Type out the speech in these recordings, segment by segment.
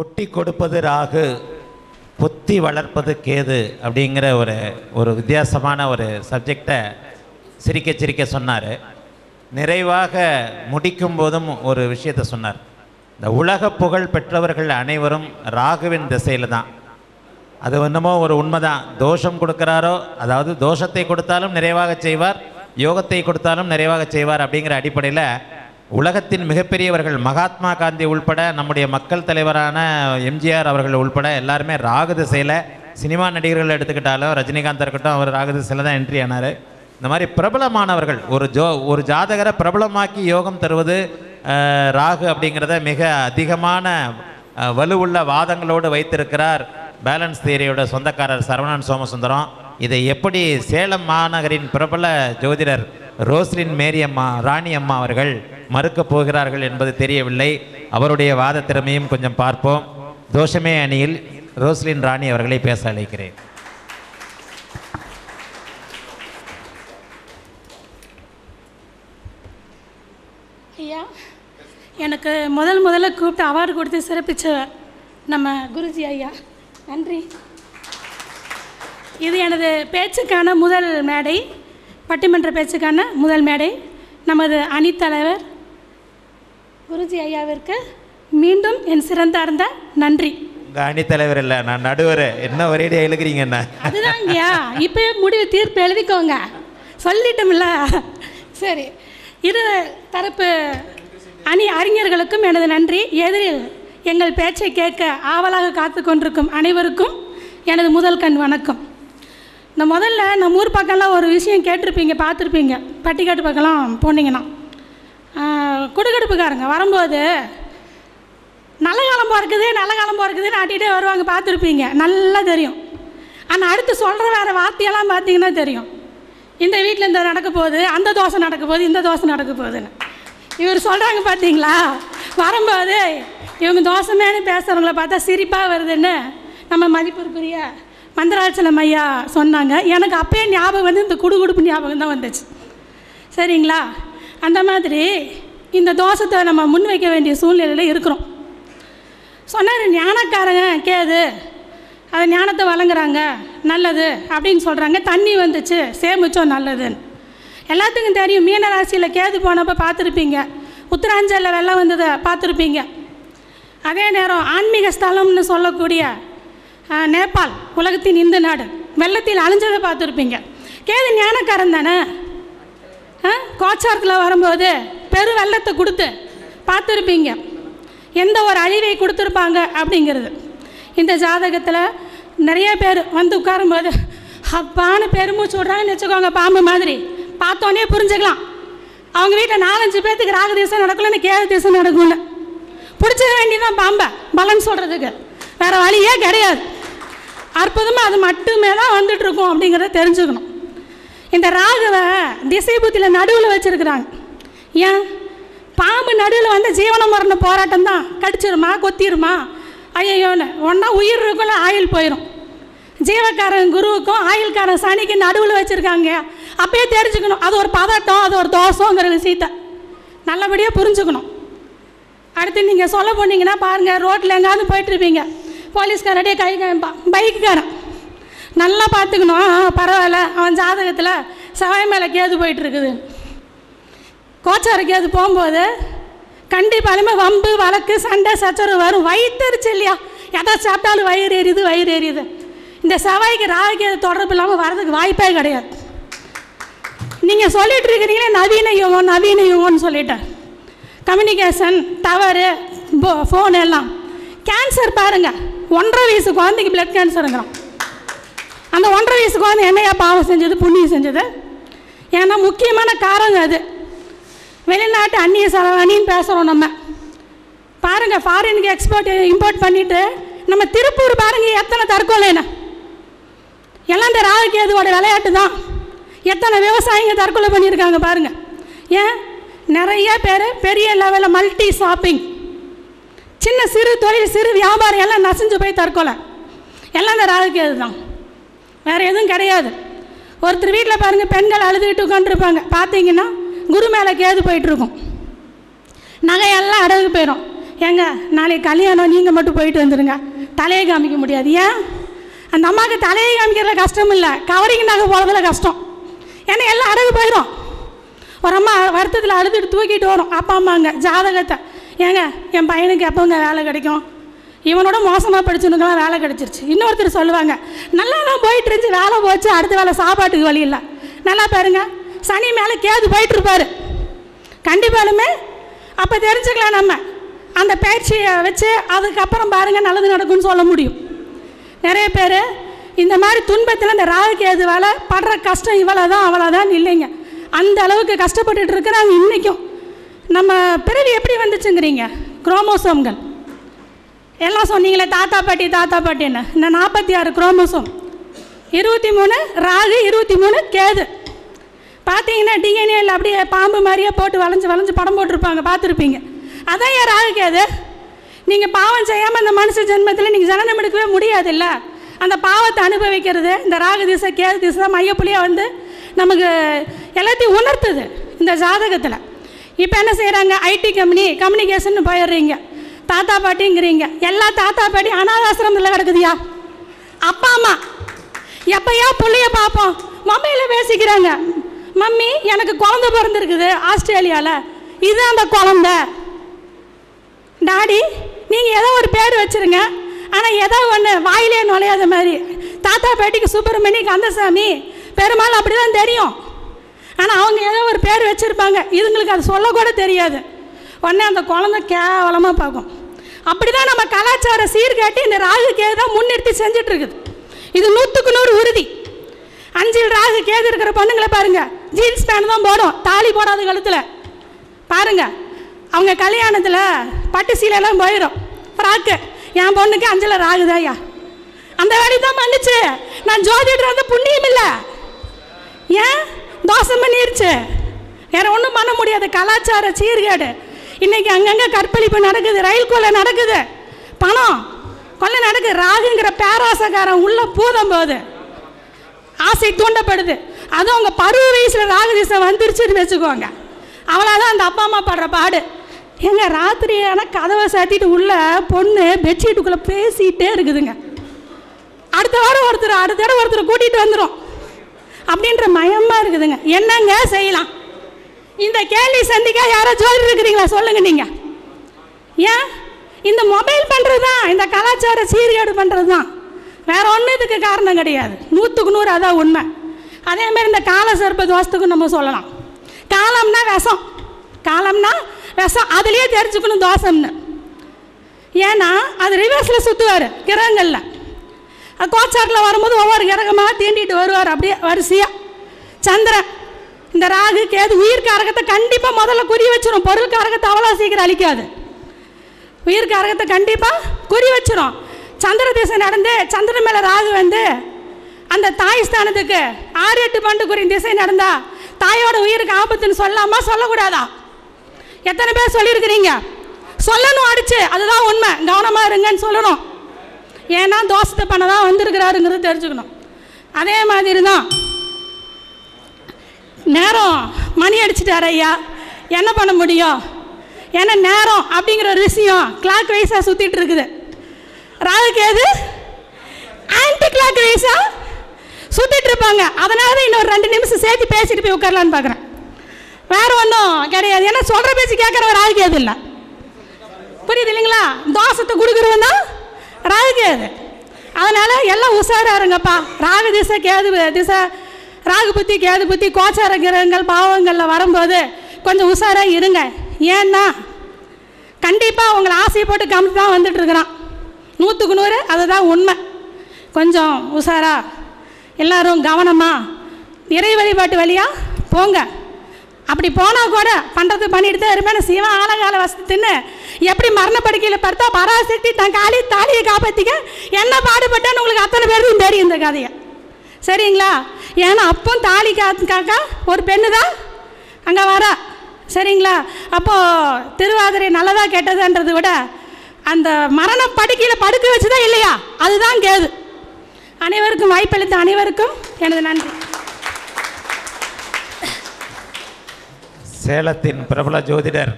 கொட்டி கொடுப்பது ராகு புத்தி வளர்ப்பது கேது அப்படிங்கிற ஒரு ஒரு வித்தியாசமான ஒரு சப்ஜெக்டை சிரிக்க சிரிக்க சொன்னார். நிறைவாக முடிக்கும் போதும் ஒரு விஷயத்தை சொன்னார். இந்த உலக புகழ் பெற்றவர்கள் அனைவரும் ராகுவின் திசையில் தான். அது என்னமோ ஒரு உண்மைதான். தோஷம் கொடுக்குறாரோ அதாவது தோஷத்தை கொடுத்தாலும் நிறைவாக செய்வார் யோகத்தை கொடுத்தாலும் நிறைவாக செய்வார் அப்படிங்கிற அடிப்படையில் உலகத்தின் மிகப்பெரியவர்கள் மகாத்மா காந்தி உள்பட நம்முடைய மக்கள் தலைவரான எம்ஜிஆர் அவர்கள் உள்பட எல்லாருமே ராகு திசையில் சினிமா நடிகர்கள் எடுத்துக்கிட்டாலும் ரஜினிகாந்த் இருக்கட்டும் அவர் ராகு திசையில் தான் என்ட்ரி ஆனார். இந்த மாதிரி பிரபலமானவர்கள் ஒரு ஜோ ஒரு ஜாதகரை பிரபலமாக்கி யோகம் தருவது ராகு அப்படிங்கிறத மிக அதிகமான வலுவுள்ள வாதங்களோடு வைத்திருக்கிறார் பேலன்ஸ் தியரியோட சொந்தக்காரர் சரவணன் சோமசுந்தரம். இதை எப்படி சேலம் மாநகரின் பிரபல ஜோதிடர் ரோஸ்லின் மேரி அம்மா ராணி அம்மா அவர்கள் மறுக்கப் போகிறார்கள் என்பது தெரியவில்லை. அவருடைய வாத திறமையும் கொஞ்சம் பார்ப்போம். தோஷமே அணியில் ரோஸ்லின் ராணி அவர்களை பேச அழைக்கிறேன். ஐயா எனக்கு முதல் முதல்ல கூப்பிட்டு அவார்டு கொடுத்து சிறப்பிச்சவர் நம்ம குருஜி ஐயா நன்றி. இது எனது பேச்சுக்கான முதல் மேடை. பட்டிமன்ற பேச்சுக்கான முதல் மேடை நமது அணித்தலைவர் குருஜி ஐயாவிற்கு மீண்டும் என் சிறந்தார்ந்த நன்றி. உங்கள் அணித்தலைவர் இல்லை நான் நடுவர். என்ன ஒரேடியாக எழுக்கிறீங்க என்ன? அதுதாங்கய்யா. இப்போயே முடிவு தீர்ப்பு எழுதிக்கோங்க. சொல்லிட்டோம்ல. சரி. இரு தரப்பு அணி அறிஞர்களுக்கும் எனது நன்றி. எதிரில் எங்கள் பேச்சை கேட்க ஆவலாக காத்து கொண்டிருக்கும் அனைவருக்கும் எனது முதல் கண் வணக்கம். இந்த முதல்ல நம்ம ஊர் பக்கம்லாம் ஒரு விஷயம் கேட்டிருப்பீங்க பார்த்துருப்பீங்க. பட்டிக்காட்டு பக்கம்லாம் போனீங்கன்னா. குடுகடுப்புக்காரங்க வரும்போது நல்ல காலம் பிறக்குது நல்ல காலம் பிறக்குதுன்னு ஆட்டிகிட்டே வருவாங்க பார்த்துருப்பீங்க. நல்லா தெரியும். ஆனால் அடுத்து சொல்கிற வேறு வார்த்தையெல்லாம் பார்த்தீங்கன்னா தெரியும். இந்த வீட்டில் இந்த நடக்க போகுது அந்த தோசை நடக்க போகுது இந்த தோசை நடக்க போகுதுன்னு. இவர் சொல்கிறாங்க பார்த்தீங்களா? வரும்போது இவங்க தோசைமேனு பேசுகிறவங்கள பார்த்தா சிரிப்பாக வருதுன்னு நம்ம மதிப்பிற்குரிய மந்திராச்சலம் ஐயா சொன்னாங்க. எனக்கு அப்பயே ஞாபகம் வந்து இந்த குடுகுடுப்பு ஞாபகம் தான் வந்துச்சு. சரிங்களா? அந்த மாதிரி இந்த தோஷத்தை நம்ம முன்வைக்க வேண்டிய சூழ்நிலையில் இருக்கிறோம். சொன்னார் ஞானக்காரங்க கேது அது ஞானத்தை வழங்குறாங்க. நல்லது. அப்படின்னு சொல்கிறாங்க தண்ணி வந்துச்சு. சேமிச்சோம் நல்லதுன்னு. எல்லாத்துக்கும் தெரியும். மீன ராசியில் கேது போனப்போ பார்த்துருப்பீங்க. உத்தராஞ்சலில் வெள்ளம் வந்ததை பார்த்துருப்பீங்க. அதே நேரம் ஆன்மீக ஸ்தலம்னு சொல்லக்கூடிய நேபாள் உலகத்தின் இந்து நாடு. வெள்ளத்தில் அழிஞ்சதை பார்த்துருப்பீங்க. கேது ஞானக்காரன் தானே? ஆ கோச்சாரத்தில் வரும்போது பெரு வெள்ளத்தை கொடுத்து பார்த்துருப்பீங்க. எந்த ஒரு அழிவை கொடுத்துருப்பாங்க அப்படிங்கிறது. இந்த ஜாதகத்தில் நிறைய பேர் வந்து உட்காரும்போது அப்பான்னு பெருமூச்சு விட்றாங்கன்னு வச்சுக்கோங்க பாம்பு மாதிரி. பார்த்தோன்னே புரிஞ்சுக்கலாம். அவங்க வீட்டில் நாலஞ்சு பேர்த்துக்கு ராக தேசம் நடக்கலன்னு கேது தேசம் நடக்கும்னு. பிடிச்சிட வேண்டியதான் பாம்பை பலன் சொல்கிறதுக்கு வேறு வழியே கிடையாது. அற்புதமாக அது மட்டுமே தான் வந்துட்டு இருக்கும் அப்படிங்கிறத தெரிஞ்சுக்கணும். இந்த ராகுவை திசை புத்தியில் நடுவில் வச்சுருக்குறாங்க. ஏன்? பாம்பு நடுவில் வந்து ஜீவன மரண போராட்டம் தான். கடிச்சிருமா? கொத்திருமா? ஐயோன்னு ஒன்றா உயிர் இருக்கும்ல ஆயுள் போயிடும் ஜீவக்காரன் குருவுக்கும் ஆயுள்காரன் சனிக்கு நடுவில் வச்சுருக்காங்க. அப்பயே தெரிஞ்சுக்கணும். அது ஒரு பதட்டம் அது ஒரு தோசைங்கிற விஷயத்த. நல்லபடியாக புரிஞ்சுக்கணும். அடுத்து நீங்கள் சொல்ல போனீங்கன்னா பாருங்கள் ரோட்டில் எங்கேயாவது போயிட்டுருப்பீங்க. போலீஸ்காரடியே கை காமிப்பான் பைக்குக்காரன். நல்லா பார்த்துக்கணும். பரவாயில்ல. அவன் ஜாதகத்தில் செவ்வாய் மேலே கேது போயிட்டுருக்குது. கோச்சார கேது போகும்போது கண்டிப்பாலுமே வம்பு வழக்கு சண்டை சச்சரவு வரும். வயிற்றுச்சு இல்லையா? எதை சாப்பிட்டாலும் வயிறு எரியுது வயிறு எரியுது. இந்த செவ்வாய்க்கு ராகுக்கு தொடர்பு இல்லாமல் வரதுக்கு வாய்ப்பே கிடையாது. நீங்கள் சொல்லிட்டு இருக்கிறீங்களே நவீன யுகம் நவீன யுகம்னு சொல்லிட்டேன். கம்யூனிகேஷன் டவரு ஃபோன் எல்லாம். கேன்சர் பாருங்கள் ஒன்றரை வயசு குழந்தைக்கு பிளட் கேன்சருங்கிறான் அந்த ஒன்றரை வயசு குழந்தை என்னையா பாவம் செஞ்சது புண்ணியம் செஞ்சது? ஏன்னா முக்கியமான காரணம் அது. வெளிநாட்டு அந்நிய செலவணின்னு பேசுகிறோம் நம்ம. பாருங்கள் ஃபாரினுக்கு எக்ஸ்போர்ட் இம்போர்ட் பண்ணிவிட்டு நம்ம திருப்பூர் பாருங்கள் எத்தனை தற்கொலைன்னு எல்லாம் இந்த ராகுகேதுவோட விளையாட்டு தான். எத்தனை விவசாயிங்க தற்கொலை பண்ணியிருக்காங்க பாருங்கள் ஏன்? நிறைய பேர் பெரிய லெவலில் மல்டி ஷாப்பிங் சின்ன சிறு தொழில் சிறு வியாபாரம் எல்லாம் நசிஞ்சு போய் தற்கொலை. எல்லாம் இந்த ராகுகேது தான். வேறு எதுவும் கிடையாது. ஒருத்தர் வீட்டில் பாருங்கள் பெண்கள் அழுதுகிட்டு உட்காந்துருப்பாங்க பார்த்தீங்கன்னா குரு மேலே கேது போயிட்டுருக்கும். நகையெல்லாம் அடகு போயிடும் ஏங்க நாளைக்கு கல்யாணம் நீங்கள் மட்டும் போயிட்டு வந்துடுங்க தலையை காமிக்க முடியாது. ஏன்? அந்த அம்மாவுக்கு தலையை காமிக்கிறதுல கஷ்டம் இல்லை. கவரிங் நகை போகிறதுல கஷ்டம். ஏன்னா எல்லாம் அடகு போயிடும் ஒரு அம்மா வருத்தத்தில் அழுதுட்டு தூக்கிட்டு வரும். அப்பா அம்மாங்க ஜாதகத்தை. ஏங்க என் பையனுக்கு எப்போங்க வேலை கிடைக்கும்? இவனோட மோசமாக படிச்சவனுக்கெல்லாம் வேலை கிடைச்சிருச்சு. இன்னொருத்தர் சொல்லுவாங்க நல்லா தான் போயிட்டு இருந்துச்சு வேலை போச்சு அடுத்த வேலை சாப்பாட்டுக்கு வழி இல்லை. நல்லா பாருங்க சனி மேலே கேது போயிட்டுருப்பார். கண்டிப்பாலுமே அப்போ தெரிஞ்சுக்கலாம் நம்ம. அந்த பயிற்சியை வச்சு அதுக்கப்புறம் பாருங்கள் நல்லது நடக்கும்னு சொல்ல முடியும். நிறைய பேர் இந்த மாதிரி துன்பத்தில் இந்த ராகு வேலை படுற கஷ்டம் இவ்வளோ தான் அவ்வளோதான் இல்லைங்க. அந்த அளவுக்கு கஷ்டப்பட்டுட்டு இருக்கிறாங்க இன்றைக்கும் நம்ம பிறவி எப்படி வந்துச்சுங்கிறீங்க? குரோமோசோம்கள். எல்லாம் சொன்னீங்களே தாத்தா பாட்டி தாத்தா பாட்டின்னு. இந்த நாற்பத்தி ஆறு குரோமோசோம். இருபத்தி மூணு ராகு இருபத்தி மூணு கேது. பார்த்தீங்கன்னா டிஎன்ஏல அப்படியே பாம்பு மாதிரியே போட்டு வளைஞ்சு வளைஞ்சு படம் போட்டிருப்பாங்க பார்த்துருப்பீங்க. அதான் ஏன் ராகு கேது? நீங்கள் பாவம் செய்யாமல் இந்த மனுஷ ஜென்மத்தில் நீங்கள் ஜனனம் எடுக்கவே முடியாதுல்ல? அந்த பாவத்தை அனுபவிக்கிறது இந்த ராகு திசை கேது திசை தான் மையப்புள்ளியாக வந்து நமக்கு எல்லாத்தையும் உணர்த்துது இந்த ஜாதகத்தில். இப்போ என்ன செய்கிறாங்க ஐடி கம்பெனி கம்யூனிகேஷன் போயிடுறீங்க. தாத்தா பாட்டிங்கிறீங்க. எல்லா தாத்தா பாட்டி அனாதாசிரமத்தில் கிடக்குதுயா? அப்பா அம்மா. எப்பயா பிள்ளைய பார்ப்போம்? மம்மியில் பேசிக்கிறாங்க. மம்மி எனக்கு குழந்த பிறந்திருக்குது ஆஸ்திரேலியாவில் இது அந்த குழந்த. டாடி நீங்கள் ஏதோ ஒரு பேர் வச்சுருங்க. ஆனால் ஏதோ ஒன்று வாயிலே நுழையாத மாதிரி. தாத்தா பாட்டிக்கு சுப்பிரமணி கந்தசாமி. பெருமாள் அப்படி தான் தெரியும். ஆனால் அவங்க ஏதோ ஒரு பேர் வச்சுருப்பாங்க. இதுங்களுக்கு அது சொல்லக்கூட தெரியாது. உடனே அந்த குழந்தை கேவலமாக பார்க்கும். அப்படி தான் நம்ம கலாச்சார சீர்காட்டி இந்த ராகு கேது தான் முன்னிறுத்தி செஞ்சுட்டு இருக்குது இது நூற்றுக்கு நூறு உறுதி. அஞ்சில் ராகு கேது இருக்கிற பொண்ணுங்களை பாருங்கள் ஜீன்ஸ் பேண்ட் தான் போடும். தாலி போடாத கழுத்தில் பாருங்கள் அவங்க கல்யாணத்தில் பட்டு சீலையெல்லாம் போயிடும் ஃப்ராக்கு. என் பொண்ணுக்கு அஞ்சில் ராகுதாயா அந்த வேலையை தான் பண்ணுச்சு நான் ஜோதிடர் வந்து புண்ணியம் இல்லை. ஏன்? தோசம் பண்ணிருச்சு. வேற ஒன்றும் பண்ண முடியாது. கலாச்சார சீர்கேடு. இன்னைக்கு அங்கங்கே கற்பழிப்பு நடக்குது ரயில் கொள்ளை நடக்குது. பணம் கொள்ளை நடக்குது. ராகுங்கிற பேராசக்காரன் உள்ள பூதம் போகுது. ஆசை தூண்டப்படுது. அதுவும் அவங்க பருவ வயசில் ராகு திசை வந்துருச்சுன்னு வச்சுக்கோங்க. அவ்வளோதான் அந்த அப்பா அம்மா படுற பாடு. எங்க ராத்திரி ஆனால் கதவை சாத்திட்டு உள்ள பொண்ணு பெட்ஷீட்டுக்குள்ளே பேசிகிட்டே இருக்குதுங்க. அடுத்த வாரம் ஒருத்தர் அடுத்த இடம் ஒருத்தர் கூட்டிகிட்டு வந்துடும் அப்படின்ற மயமாக இருக்குதுங்க. என்னங்க செய்யலாம்? இந்த கேள்வி சந்திக்க யாரோ ஜோதிடர் இருக்கிறீங்களா சொல்லுங்க நீங்கள் ஏன்? இந்த மொபைல் பண்ணுறது தான் இந்த கலாச்சார சீர்கேடு பண்ணுறது தான் வேற ஒன்றும் இதுக்கு காரணம் கிடையாது. நூற்றுக்கு நூறு அதான் உண்மை. அதே மாதிரி இந்த கால சர்ப்ப தோஷத்துக்கு நம்ம சொல்லலாம். காலம்னா விஷம். காலம்னா விஷம். அதுலேயே தெரிஞ்சுக்கணும் தோஷம்னு ஏன்னா அது ரிவர்ஸில் சுற்றுவார் கிரகங்களில். கோச்சாரில் வரும்போது ஒவ்வொரு கிரகமாக தீண்டிட்டு வருவார். அப்படியே வரிசையாக சந்திரன் இந்த ராகு கேது உயிர் காரகத்தை கண்டிப்பாக முதல்ல குறி வச்சிரும். பொருள் காரகத்தை அவ்வளோ சீக்கிரம் அழிக்காது. உயிர் காரகத்தை கண்டிப்பாக குறி வச்சிரும். சந்திர திசை நடந்து சந்திரன் மேலே ராகு வந்து அந்த தாய் ஸ்தானத்துக்கு ஆறு எட்டு பண்டு குறி திசை நடந்தா தாயோட உயிருக்கு ஆபத்துன்னு சொல்லாமா சொல்லக்கூடாதா? எத்தனை பேர் சொல்லியிருக்கிறீங்க? சொல்லணும் அடிச்சு. அதுதான் உண்மை. கவனமாக இருங்கன்னு சொல்லணும். ஏன்னா தோஷத்தை பண்ண தான் வந்திருக்கிறாருங்கிறது தெரிஞ்சுக்கணும். அதே மாதிரி தான் நேரம் மணி அடிச்சிட்டார் ஐயா. என்ன பண்ண முடியும்? ஏன்னா நேரம் அப்படிங்கிற ஒரு விஷயம் கிளாக் வைஸாக சுற்றிட்டு இருக்குது. ராகுக்கு எது? ஆன்டி கிளாக் வைஸாக சுற்றிட்டு இருப்பாங்க. அதனால தான் இன்னொரு ரெண்டு நிமிஷம் சேர்த்து பேசிட்டு போய் உட்காரலான்னு பார்க்குறேன். வேறு ஒன்றும் கிடையாது. ஏன்னா சொல்கிற பேச்சு கேட்குற ராகுக்கு கேது இல்லை. புரியுது இல்லைங்களா? தோசத்தை கொடுக்குறவன் தான் ராகு கேது. அதனால் எல்லாம் உஷாராக இருங்கப்பா. ராகு திசை கேது திசை ராகு புத்தி கேது புத்தி கோச்சார கிரகங்கள் பாவங்களில் வரும்போது கொஞ்சம் உஷாராக இருங்க. ஏன்னா கண்டிப்பாக உங்களை ஆசையை போட்டு கம்மி தான் வந்துட்டுருக்குறான். நூற்றுக்கு நூறு அதுதான் உண்மை. கொஞ்சம் உஷாரா. எல்லாரும் கவனமாக இறை வழிபாட்டு வழியாக போங்க. அப்படி போனால் கூட பண்ணுறது பண்ணிட்டு தான் இருப்பேன் சிவன் ஆலகால வசத்துன்னு எப்படி மரணப்படுக்கையில் பார்த்தா பராசக்தி தன் காலி தாலியை காப்பாற்றிக்க என்ன பாடுபட்டான்னு உங்களுக்கு அத்தனை பேருக்கும் தெரியும் இந்த கதையை. சரிங்களா? ஏன்னா அப்போ தாலி காக்கா ஒரு பெண்ணு தான் அங்கே வர சரிங்களா? அப்போது திருவாதிரை நல்லதா கெட்டதான்றதை விட அந்த மரண படுக்கையில் படுக்க வச்சுதான் இல்லையா? அதுதான் கேது. அனைவருக்கும் வாய்ப்பளித்த அனைவருக்கும் எனது நன்றி. சேலத்தின் பிரபல ஜோதிடர்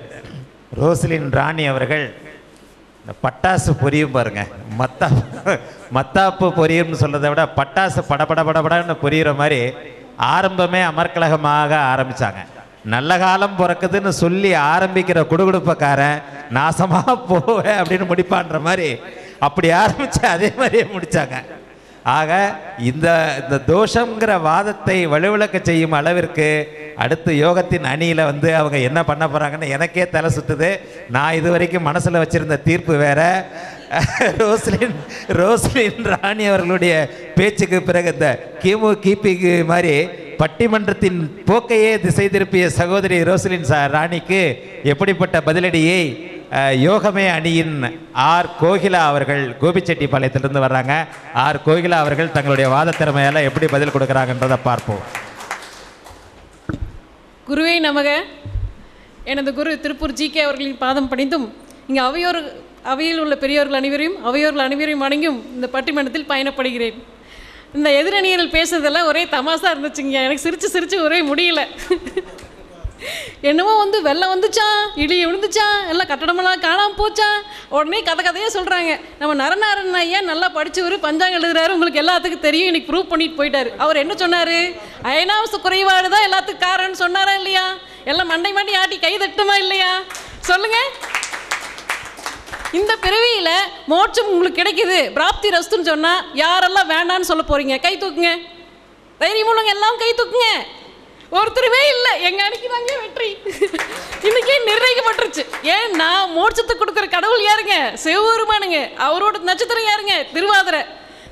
ரோஸ்லின் ராணி அவர்கள் இந்த பட்டாசு பொரியும் பாருங்க. மத்தா மத்தாப்பு பொரியும்னு சொல்கிறத விட பட்டாசு படபட படபடன்னு பொரியிற மாதிரி ஆரம்பமே அமர்கலகமாக ஆரம்பித்தாங்க நல்ல காலம் பிறக்குதுன்னு சொல்லி ஆரம்பிக்கிற குடுகுடுப்பக்காரன் நாசமாக போவேன் அப்படின்னு முடிப்பான்ற மாதிரி அப்படி ஆரம்பித்து அதே மாதிரியே முடித்தாங்க ஆக இந்த இந்த தோஷங்கிற வாதத்தை வலுவிளக்க செய்யும் அளவிற்கு அடுத்து யோகத்தின் அணியில் வந்து அவங்க என்ன பண்ண போகிறாங்கன்னு எனக்கே தலை சுற்றுது நான் இது வரைக்கும் மனசில் வச்சிருந்த தீர்ப்பு வேற. ரோஸ்லின் ரோஸ்லின் ராணி அவர்களுடைய பேச்சுக்கு பிறகு இந்த கிமு கிபிக்கு மாதிரி பட்டிமன்றத்தின் போக்கையே திசை திருப்பிய சகோதரி ரோஸ்லின் சார் ராணிக்கு எப்படிப்பட்ட பதிலடியை யோகமே அணியின் ஆர் கோகிலா அவர்கள் கோபிச்செட்டிப்பாளையத்திலிருந்து வர்றாங்க. ஆர் கோகிலா அவர்கள் தங்களுடைய வாத திறமையால் எப்படி பதில் கொடுக்குறாங்கன்றதை பார்ப்போம். குருவே நமக. எனது குரு திருப்பூர் ஜி கே அவர்களின் பாதம் பணிந்தும் இங்கே அவையோர் அவையில் உள்ள பெரியோர்கள் அனைவரையும் அவையோர்கள் அனைவரையும் அடங்கியும் இந்த பட்டிமன்றத்தில் பயணப்படுகிறேன். இந்த எதிரணியர்கள் பேசுறதெல்லாம் ஒரே தமாசா இருந்துச்சுங்க. எனக்கு சிரித்து சிரித்து ஒரே முடியல. என்னமோ வந்து வெள்ளம் வந்துச்சான் இடி விழுந்துச்சான் எல்லாம் கட்டடமெல்லாம் காணாமல் போச்சான் உடனே கதை கதையே சொல்கிறாங்க நம்ம நரநாரன் ஐயா நல்லா படித்தவர் பஞ்சாங்கம் எழுதுறாரு. உங்களுக்கு எல்லாத்துக்கும் தெரியும். இன்னைக்கு ப்ரூவ் பண்ணிட்டு போயிட்டாரு. அவர் என்ன சொன்னார்? அயனாவச குறைபாடு தான் எல்லாத்துக்கும் காரணம்னு சொன்னாரா இல்லையா? எல்லாம் மண்டை மண்டி ஆட்டி கை தட்டுமா இல்லையா? சொல்லுங்க. இந்த பிறவியில் மோட்சம் உங்களுக்கு கிடைக்குது. பிராப்தி ரஸ்துன்னு சொன்னால் யாரெல்லாம் வேண்டான்னு சொல்ல போகிறீங்க கை தூக்குங்க. தைரியம் உள்ளவங்க எல்லாம் கை தூக்குங்க. ஒருத்தருமே இல்லை. எங்க அன்னைக்கு தாங்க வெற்றி. இன்னைக்கே நிர்ணயிக்கப்பட்டுருச்சு. ஏன்னா மோட்சத்துக்கு கொடுக்குற கடவுள் யாருங்க? சிவபெருமானுங்க. அவரோட நட்சத்திரம் யாருங்க? திருவாதிரை.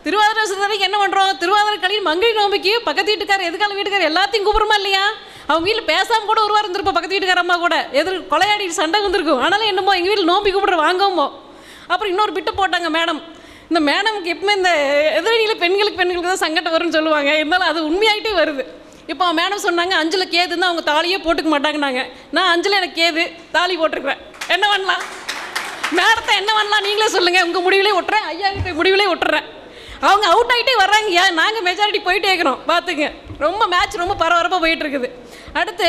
திருவாதிரை நட்சத்திரத்துக்கு என்ன பண்ணுறோம் திருவாதிரை கலையில் மங்கை நோம்பிக்கு பக்கத்து வீட்டுக்காரர் எதுக்கால வீட்டுக்காரர் எல்லாத்தையும் கூப்பிடுமா இல்லையா? அவங்க வீட்டில் பேசாமல் கூட ஒரு வாரம் இருந்திருப்போம் பக்கத்து வீட்டுக்கார அம்மா கூட. எதிர் கொலையாடி சண்டை வந்திருக்கும். ஆனாலும் என்னமோ எங்கள் வீட்டில் நோம்பி கூப்பிடுற வாங்கமோ அப்புறம் இன்னொரு பிட்டு போட்டாங்க மேடம். இந்த மேடமுக்கு எப்பவுமே இந்த எதிரணியில் பெண்களுக்கு பெண்களுக்கு தான் சங்கடம் வரும்னு சொல்லுவாங்க. இருந்தாலும் அது உண்மையாகிட்டே வருது. இப்போ மேடம் சொன்னாங்க அஞ்சில் கேதுன்னா அவங்க தாலியே போட்டுக்க மாட்டாங்கனாங்க நான் அஞ்சில் எனக்கு கேது தாலி போட்டிருக்கிறேன் என்ன பண்ணலாம்? மேடத்தை என்ன பண்ணலாம்? நீங்களே சொல்லுங்கள் உங்கள் முடிவிலே விட்டுறேன் ஐயா கிட்ட முடிவிலே விட்டுறேன் அவங்க அவுட் ஆகிட்டே வர்றாங்க. ஏன்? நாங்கள் மெஜாரிட்டி போயிட்டே இருக்கிறோம். பார்த்துங்க ரொம்ப மேட்ச் ரொம்ப பரபரப்பாக போயிட்டு இருக்குது. அடுத்து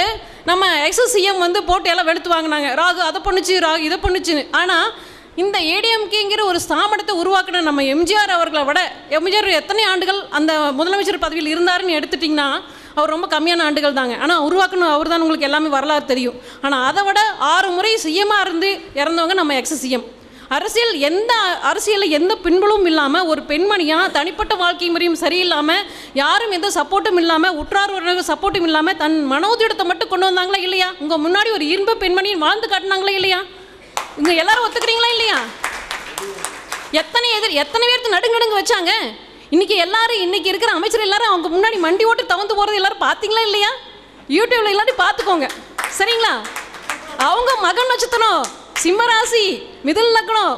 நம்ம எக்ஸசிஎம் வந்து போட்டு எல்லாம் வெளுத்து வாங்கினாங்க. ராகு அதை பண்ணுச்சு ராகு இதை பண்ணுச்சுன்னு. ஆனால் இந்த ஏடிஎம்கேங்கிற ஒரு ஸ்தாபனத்தை உருவாக்கின நம்ம எம்ஜிஆர் அவர்களை விட எம்ஜிஆர் எத்தனை ஆண்டுகள் அந்த முதலமைச்சர் பதவியில் இருந்தாருன்னு எடுத்துட்டிங்கன்னா அவர் ரொம்ப கம்மியான ஆண்டுகள் தாங்க. ஆனால் உருவாக்கணும் அவர் தான் உங்களுக்கு எல்லாமே வரலாறு தெரியும். ஆனால் அதை விட ஆறு முறை சிஎம்மாக இருந்து இறந்தவங்க நம்ம எக்ஸசிஎம் அரசியல் எந்த அரசியலில் எந்த பின்புலும் இல்லாமல் ஒரு பெண்மணியாக தனிப்பட்ட வாழ்க்கை முறையும் சரியில்லாமல் யாரும் எந்த சப்போர்ட்டும் இல்லாமல் உற்றார் உறவு சப்போர்ட்டும் இல்லாமல் தன் மனோதிடத்தை மட்டும் கொண்டு வந்தாங்களா இல்லையா? உங்கள் முன்னாடி ஒரு இன்ப பெண்மணியும் வாழ்ந்து காட்டினாங்களா இல்லையா? இங்கே எல்லாரும் ஒத்துக்கிறீங்களா இல்லையா? எத்தனை எதிர் எத்தனை பேர்த்து நடுங்கடுங்க வச்சாங்க? இன்னைக்கு எல்லாரும் இன்னைக்கு இருக்கிற அமைச்சர் எல்லாரும் அவங்க முன்னாடி மண்டி ஓட்டு தவந்து போகிறது எல்லாரும் பார்த்தீங்களா இல்லையா? யூடியூப்ல எல்லாரும் பார்த்துக்கோங்க சரிங்களா? அவங்க மகன் நட்சத்திரம் சிம்ம ராசி மிதுன லக்னம்.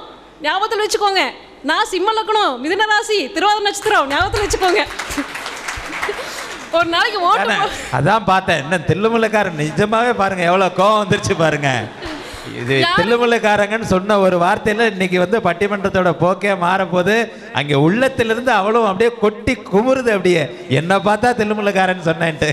ஞாபகத்தில் வச்சுக்கோங்க. நான் சிம்ம லக்னம் மிதுன ராசி திருவாதிரை நட்சத்திரம். ஞாபகத்தில் வச்சுக்கோங்க. ஒரு நாளைக்கு ஓட்டு அதான் பார்த்தேன். என்ன தில்லுமுல்லைக்காரன். நிஜமாவே பாருங்க எவ்வளவு கோவம் வந்துருச்சு பாருங்க. இது யாரு? தில்லுமுல்லைக்காரங்கன்னு சொன்ன ஒரு வார்த்தையில இன்னைக்கு வந்து பட்டிமன்றத்தோட போக்கே மாறப்போது அங்க உள்ளத்திலிருந்து அவளும் அப்படியே கொட்டி குமுறுது அப்படியே. என்ன பார்த்தா தில்லுமுல்லைக்காரன் சொன்னேன்ட்டு.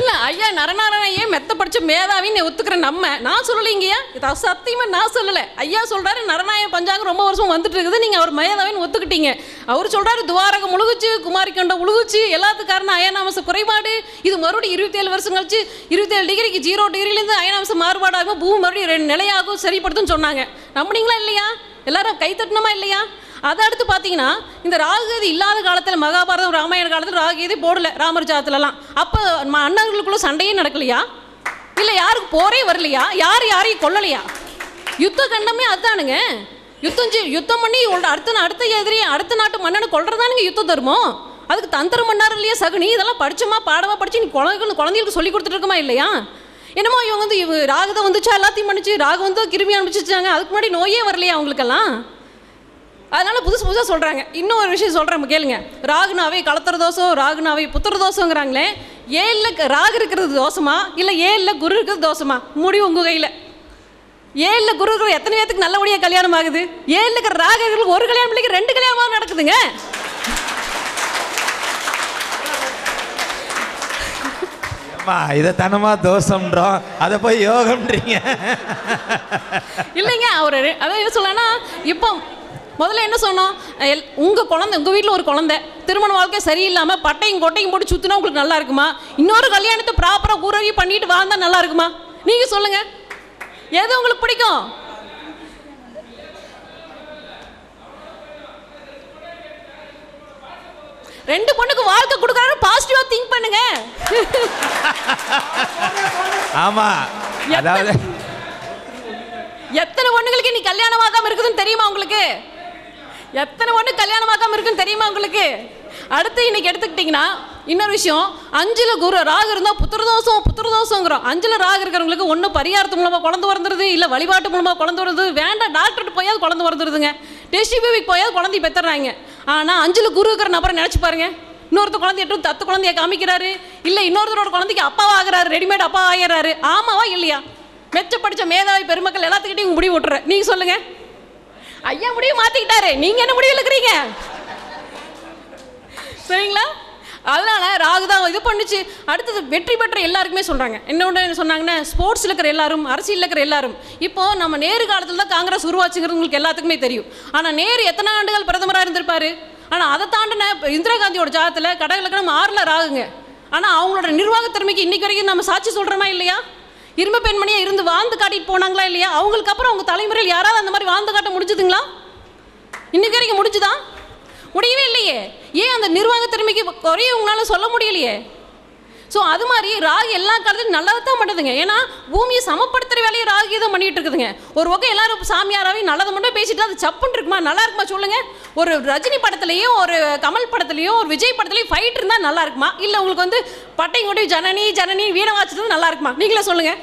இல்ல ஐயா நரநாராயணையே மெத்த படிச்ச மேதாவின்னு ஒத்துக்கிற நம்ம? நான் சொல்லலைங்கய்யா இது சத்தியமா நான் சொல்லல. ஐயா சொல்றாரு நரநாய பஞ்சாங்கம் ரொம்ப வருஷம் வந்துட்டு இருக்குது. நீங்க அவர் மேதாவின்னு ஒத்துக்கிட்டீங்க. அவர் சொல்றாரு துவாரகம் முழுகுச்சு குமாரிக்கண்ட முழுகுச்சு எல்லாத்துக்கு காரணம் அயனாமச குறைபாடு. இது மறுபடியும் இருபத்தி ஏழு வருஷம் கழிச்சு இருபத்தி ஏழு டிகிரிக்கு ஜீரோ டிகிரிலேருந்து அயனாமச மாறுபாடாகும் பூமி மறுபடியும் ரெண்டு நிலையாகும் சரிப்படுத்துன்னு சொன்னாங்க. நம்புனீங்களா இல்லையா? எல்லாரும் கை இல்லையா? அதை அடுத்து பார்த்தீங்கன்னா இந்த ராகுகதி இல்லாத காலத்தில் மகாபாரதம் ராமாயண காலத்தில் ராகுகதி போடல ராமர் ஜாதத்துலலாம். அப்போ ம- அண்ணர்களுக்குள்ள சண்டையே நடக்கலையா? இல்லை யாருக்கு போரே வரலையா? யார் யாரையும் கொல்லலையா? யுத்த கண்டமே அதுதானுங்க. யுத்தம் செய்- யுத்தம் பண்ணி உள்ள அடுத்த அடுத்த எதிரி அடுத்த நாட்டு மன்னனை கொள்றதானுங்க யுத்த தர்மம். அதுக்கு தந்திரம் பண்ணாரு இல்லையா சகுனி? இதெல்லாம் படிச்சுமா பாடமா படிச்சு நீ குழந்தைகள் குழந்தைகளுக்கு சொல்லி கொடுத்துட்டு இருக்குமா இல்லையா? என்னமோ இவங்க வந்து இவ ராகதம் வந்துச்சா? எல்லாத்தையும் பண்ணிச்சு. ராகு வந்து கிருமி அனுப்பிச்சிச்சாங்க அதுக்கு முன்னாடி நோயே வரலையா அவங்களுக்கெல்லாம்? அதனால புதுசு புதுசாக சொல்கிறாங்க இன்னும் ஒரு விஷயம் சொல்கிறேன் கேளுங்க. ராகுனாவே கலத்துற தோசம் ராகுனாவே புத்திர தோசங்கிறாங்களே ஏழில் ராகு இருக்கிறது தோசமா? இல்லை ஏழில் குரு இருக்கிறது தோசமா? முடிவு உங்கள் கையில். ஏழில் குரு இருக்கிற எத்தனை பேத்துக்கு நல்லபடியாக கல்யாணம் ஆகுது? ஏழில் இருக்கிற ராகு ஒரு கல்யாணம் பிள்ளைக்கு ரெண்டு கல்யாணமாக நடக்குதுங்க. ஆமா இதை தனமா தோஷம்ன்றோம். அதை போய் யோகம்ன்றீங்க. இல்லைங்க அவர் அதான் என்ன சொல்லனா இப்போ முதல்ல என்ன சொன்னோம்? எல் உங்கள் குழந்தை உங்கள் வீட்டில் ஒரு குழந்தை. திருமண வாழ்க்கை சரியில்லாமல் பட்டையும் கொட்டையும் போட்டு சுற்றினா உங்களுக்கு நல்லா இருக்குமா? இன்னொரு கல்யாணத்தை ப்ராப்பராக ஊரவி பண்ணிட்டு வாழ்ந்தா நல்லா இருக்குமா? நீங்கள் சொல்லுங்கள் எது உங்களுக்கு பிடிக்கும்? ரெண்டு பொண்ணுக்கு வாழ்க்கை கொடுக்குறாரு பாசிட்டிவாக திங்க் பண்ணுங்க. ஆமா. அதாவது எத்தனை பொண்ணுங்களுக்கு நீ கல்யாணம் ஆகாம இருக்குதுன்னு தெரியுமா உங்களுக்கு? எத்தனை பொண்ணு கல்யாணம் ஆகாம இருக்குன்னு தெரியுமா உங்களுக்கு? அடுத்து இன்னைக்கு எடுத்துக்கிட்டிங்கன்னா இன்னொரு விஷயம். அஞ்சுல குரு ராகு இருந்தால் புத்திரதோஷம் புத்திரதோஷங்கிறோம். அஞ்சுல ராகு இருக்கிறவங்களுக்கு ஒன்று பரிகாரத்து மூலமாக குழந்தை பிறந்துருது இல்லை வழிபாட்டு மூலமாக குழந்தை வருது வேண்டாம் டாக்டர்கிட்ட போயாவது குழந்தை பிறந்துருதுங்க. டெஸ்ட் பேபிக்கு போயாவது குழந்தை பெற்றுறாங்க ஆனால் அஞ்சலு குரு இருக்கிற நபரை நினச்சி பாருங்க. இன்னொருத்த குழந்தை எட்டு தத்து குழந்தைய காமிக்கிறாரு. இல்லை இன்னொருத்தரோட குழந்தைக்கு அப்பாவா ஆகிறாரு ரெடிமேட் அப்பா ஆகிறாரு ஆமாவா இல்லையா? மெச்ச படித்த மேதாவி பெருமக்கள் எல்லாத்துக்கிட்டையும் முடிவு விட்டுறேன். நீங்க சொல்லுங்க. ஐயா முடிவு மாத்திக்கிட்டாரு. நீங்க என்ன முடிவு இருக்கிறீங்க சரிங்களா? அதனால ராகு தான் இது பண்ணுச்சு. அடுத்தது வெற்றி பெற்ற எல்லாருக்குமே சொல்கிறாங்க இன்னொன்று என்ன சொன்னாங்கன்னா ஸ்போர்ட்ஸில் இருக்கிற எல்லாரும் அரசியலில் இருக்கிற எல்லாரும் இப்போ நம்ம நேரு காலத்தில் தான் காங்கிரஸ் உருவாச்சுங்கிறது உங்களுக்கு எல்லாத்துக்குமே தெரியும். ஆனால் நேரு எத்தனை ஆண்டுகள் பிரதமராக இருந்திருப்பார்? ஆனால் அதை தாண்டின இந்திரா காந்தியோட ஜாதத்தில் கடகலக்கணம் ஆறில் ராகுங்க. ஆனால் அவங்களோட நிர்வாக திறமைக்கு இன்றைக்கி வரைக்கும் நம்ம சாட்சி சொல்கிறோமா இல்லையா? இரும்பு பெண்மணியாக இருந்து வாழ்ந்து காட்டிட்டு போனாங்களா இல்லையா? அவங்களுக்கு அப்புறம் அவங்க தலைமுறையில் யாராவது அந்த மாதிரி வாழ்ந்து காட்ட முடிஞ்சுதுங்களா? இன்னைக்கு வரைக்கும் முடிஞ்சுதா? முடியவே இல்லையே. ஏன் அந்த நிர்வாக திறமைக்கு குறைய உங்களால் சொல்ல முடியலையே? ஸோ அது மாதிரி ராகு எல்லா காலத்துலையும் நல்லது தான் பண்ணுதுங்க. ஏன்னா பூமியை சமப்படுத்துகிற வேலையை ராகு தான் பண்ணிட்டு இருக்குதுங்க. ஒரு பக்கம் எல்லாரும் சாமியாராவே நல்லது மட்டும் பேசிட்டு அது சப்புன்னு இருக்குமா? நல்லா இருக்குமா சொல்லுங்க. ஒரு ரஜினி படத்துலையும் ஒரு கமல் படத்துலையும் ஒரு விஜய் படத்துலையும் ஃபைட் இருந்தால் நல்லா இருக்குமா? இல்லை உங்களுக்கு வந்து பட்டையும் கொண்டு ஜனனி ஜனனி வீணை வாச்சிட்டு நல்லா இருக்குமா? நீங்களே சொல்லுங்கள்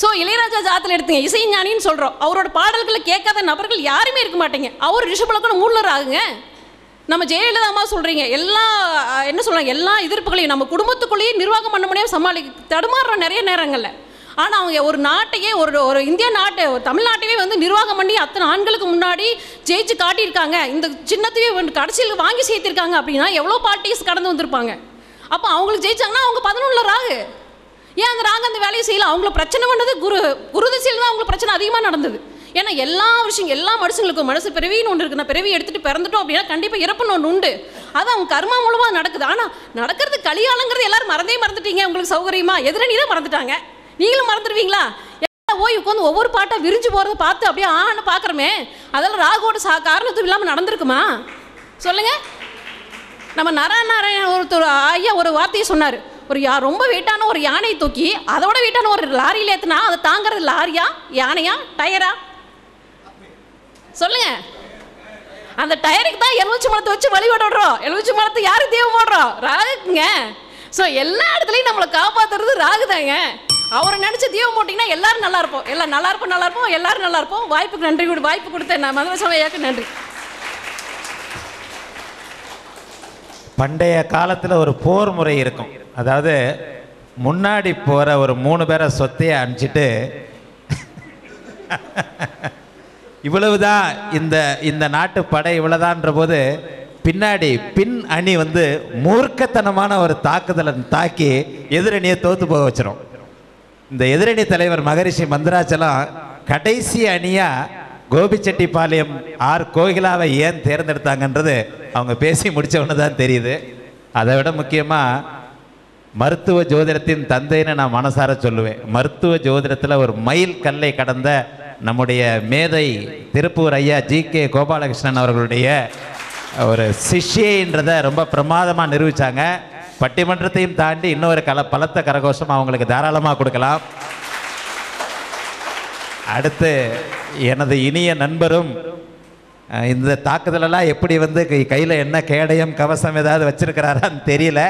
ஸோ இளையராஜா ஜாத்தில் எடுத்துங்க. இசைஞானின்னு சொல்கிறோம் அவரோட பாடல்களை கேட்காத நபர்கள் யாருமே இருக்க மாட்டீங்க. அவர் ரிஷபலக்கணும் மூலர் ஆகுங்க. நம்ம ஜெயலலிதா அம்மா சொல்கிறீங்க எல்லா என்ன சொல்கிறாங்க எல்லா எதிர்ப்புகளையும் நம்ம குடும்பத்துக்குள்ளேயே நிர்வாகம் பண்ண முடியாமல் சமாளி தடுமாறுறோம் நிறைய நேரங்களில். ஆனால் அவங்க ஒரு நாட்டையே ஒரு ஒரு இந்திய நாட்டை தமிழ்நாட்டையே வந்து நிர்வாகம் பண்ணி அத்தனை ஆண்களுக்கு முன்னாடி ஜெயிச்சு காட்டியிருக்காங்க. இந்த சின்னத்தையே வந்து கடைசியில் வாங்கி சேர்த்திருக்காங்க அப்படின்னா எவ்வளோ பார்ட்டிஸ் கடந்து வந்திருப்பாங்க. அப்போ அவங்களுக்கு ஜெயிச்சாங்கன்னா அவங்க பதினொன்றில் ராகு. ஏன் அந்த ராங்க அந்த வேலையை செய்யல? அவங்கள பிரச்சனை பண்ணது குரு குரு திசையில் தான் அவங்களுக்கு பிரச்சனை அதிகமாக நடந்தது. ஏன்னா எல்லா விஷயம் எல்லா மனுஷங்களுக்கும் மனசு பிறவின்னு ஒன்று இருக்கு நான் பிறவி எடுத்துட்டு பிறந்துட்டோம் அப்படின்னா கண்டிப்பாக இறப்புன்னு ஒன்று உண்டு. அது அவங்க கர்மா மூலமாக நடக்குது. ஆனால் நடக்கிறது கலியாலங்கிறது எல்லாரும் மறந்தே மறந்துட்டீங்க. உங்களுக்கு சௌகரியமா? எதிரணி தான் மறந்துட்டாங்க? நீங்களும் மறந்துடுவீங்களா? எல்லாம் ஓய் உட்காந்து ஒவ்வொரு பாட்டாக விரிஞ்சு போகிறத பார்த்து அப்படியே ஆன்னு பார்க்குறோமே. அதெல்லாம் ராகோட சா காரணத்தும் இல்லாமல் நடந்திருக்குமா? சொல்லுங்கள் நம்ம நரநாராயண ஒருத்தர் ஐயா ஒரு வார்த்தையை சொன்னார். ஒரு யா ரொம்ப வெயிட்டான ஒரு யானையை தூக்கி அதோட வெயிட்டான ஒரு லாரியில் ஏற்றுனா அதை தாங்கிறது லாரியா யானையா டயரா? சொல்லுங்க. அந்த டயருக்கு தான் எலுமிச்சு மரத்தை வச்சு வழிபாடு விடுறோம் எலுமிச்சு மரத்தை யாருக்கு தெய்வம் போடுறோம்? ராகுங்க ஸோ எல்லா இடத்துலையும் நம்மளை காப்பாத்துறது ராகுதாங்க. அவரை நினச்சி தீபம் போட்டிங்கன்னா எல்லாரும் நல்லா இருப்போம். எல்லாம் நல்லா இருப்போம் நல்லா இருப்போம் எல்லாரும் நல்லா இருப்போம். வாய்ப்புக்கு நன்றி கொடு வாய்ப்பு கொடுத்த நான். மதுரை சமையாக்கு நன்றி. பண்டைய காலத்தில் ஒரு போர் முறை இருக்கும். அதாவது முன்னாடி போகிற ஒரு மூணு பேரை சொத்தையை அனுப்பிச்சிட்டு இவ்வளவுதான் இந்த இந்த நாட்டு படை இவ்வளோதான்ற போது பின்னாடி பின் அணி வந்து மூர்க்கத்தனமான ஒரு தாக்குதலை தாக்கி எதிரணியை தோத்து போக வச்சிரும். இந்த எதிரணி தலைவர் மகரிஷி மந்திராச்சலம் கடைசி அணியாக கோபிச்செட்டிப்பாளையம் ஆர் கோகிலாவை ஏன் தேர்ந்தெடுத்தாங்கன்றது அவங்க பேசி முடிச்சவொன்னு தான் தெரியுது. அதை விட முக்கியமாக மருத்துவ ஜோதிடத்தின் தந்தைன்னு நான் மனசார சொல்லுவேன். மருத்துவ ஜோதிடத்தில் ஒரு மைல் கல்லை கடந்த நம்முடைய மேதை திருப்பூர் ஐயா ஜி கே கோபாலகிருஷ்ணன் அவர்களுடைய ஒரு சிஷ்யன்றதை ரொம்ப பிரமாதமாக நிரூபித்தாங்க பட்டிமன்றத்தையும் தாண்டி இன்னொரு கல பலத்த கரகோஷம் அவங்களுக்கு தாராளமாக கொடுக்கலாம். அடுத்து எனது இனிய நண்பரும் இந்த தாக்குதலெல்லாம் எப்படி வந்து கையில் என்ன கேடயம் கவசம் ஏதாவது வச்சிருக்கிறாரான்னு தெரியல.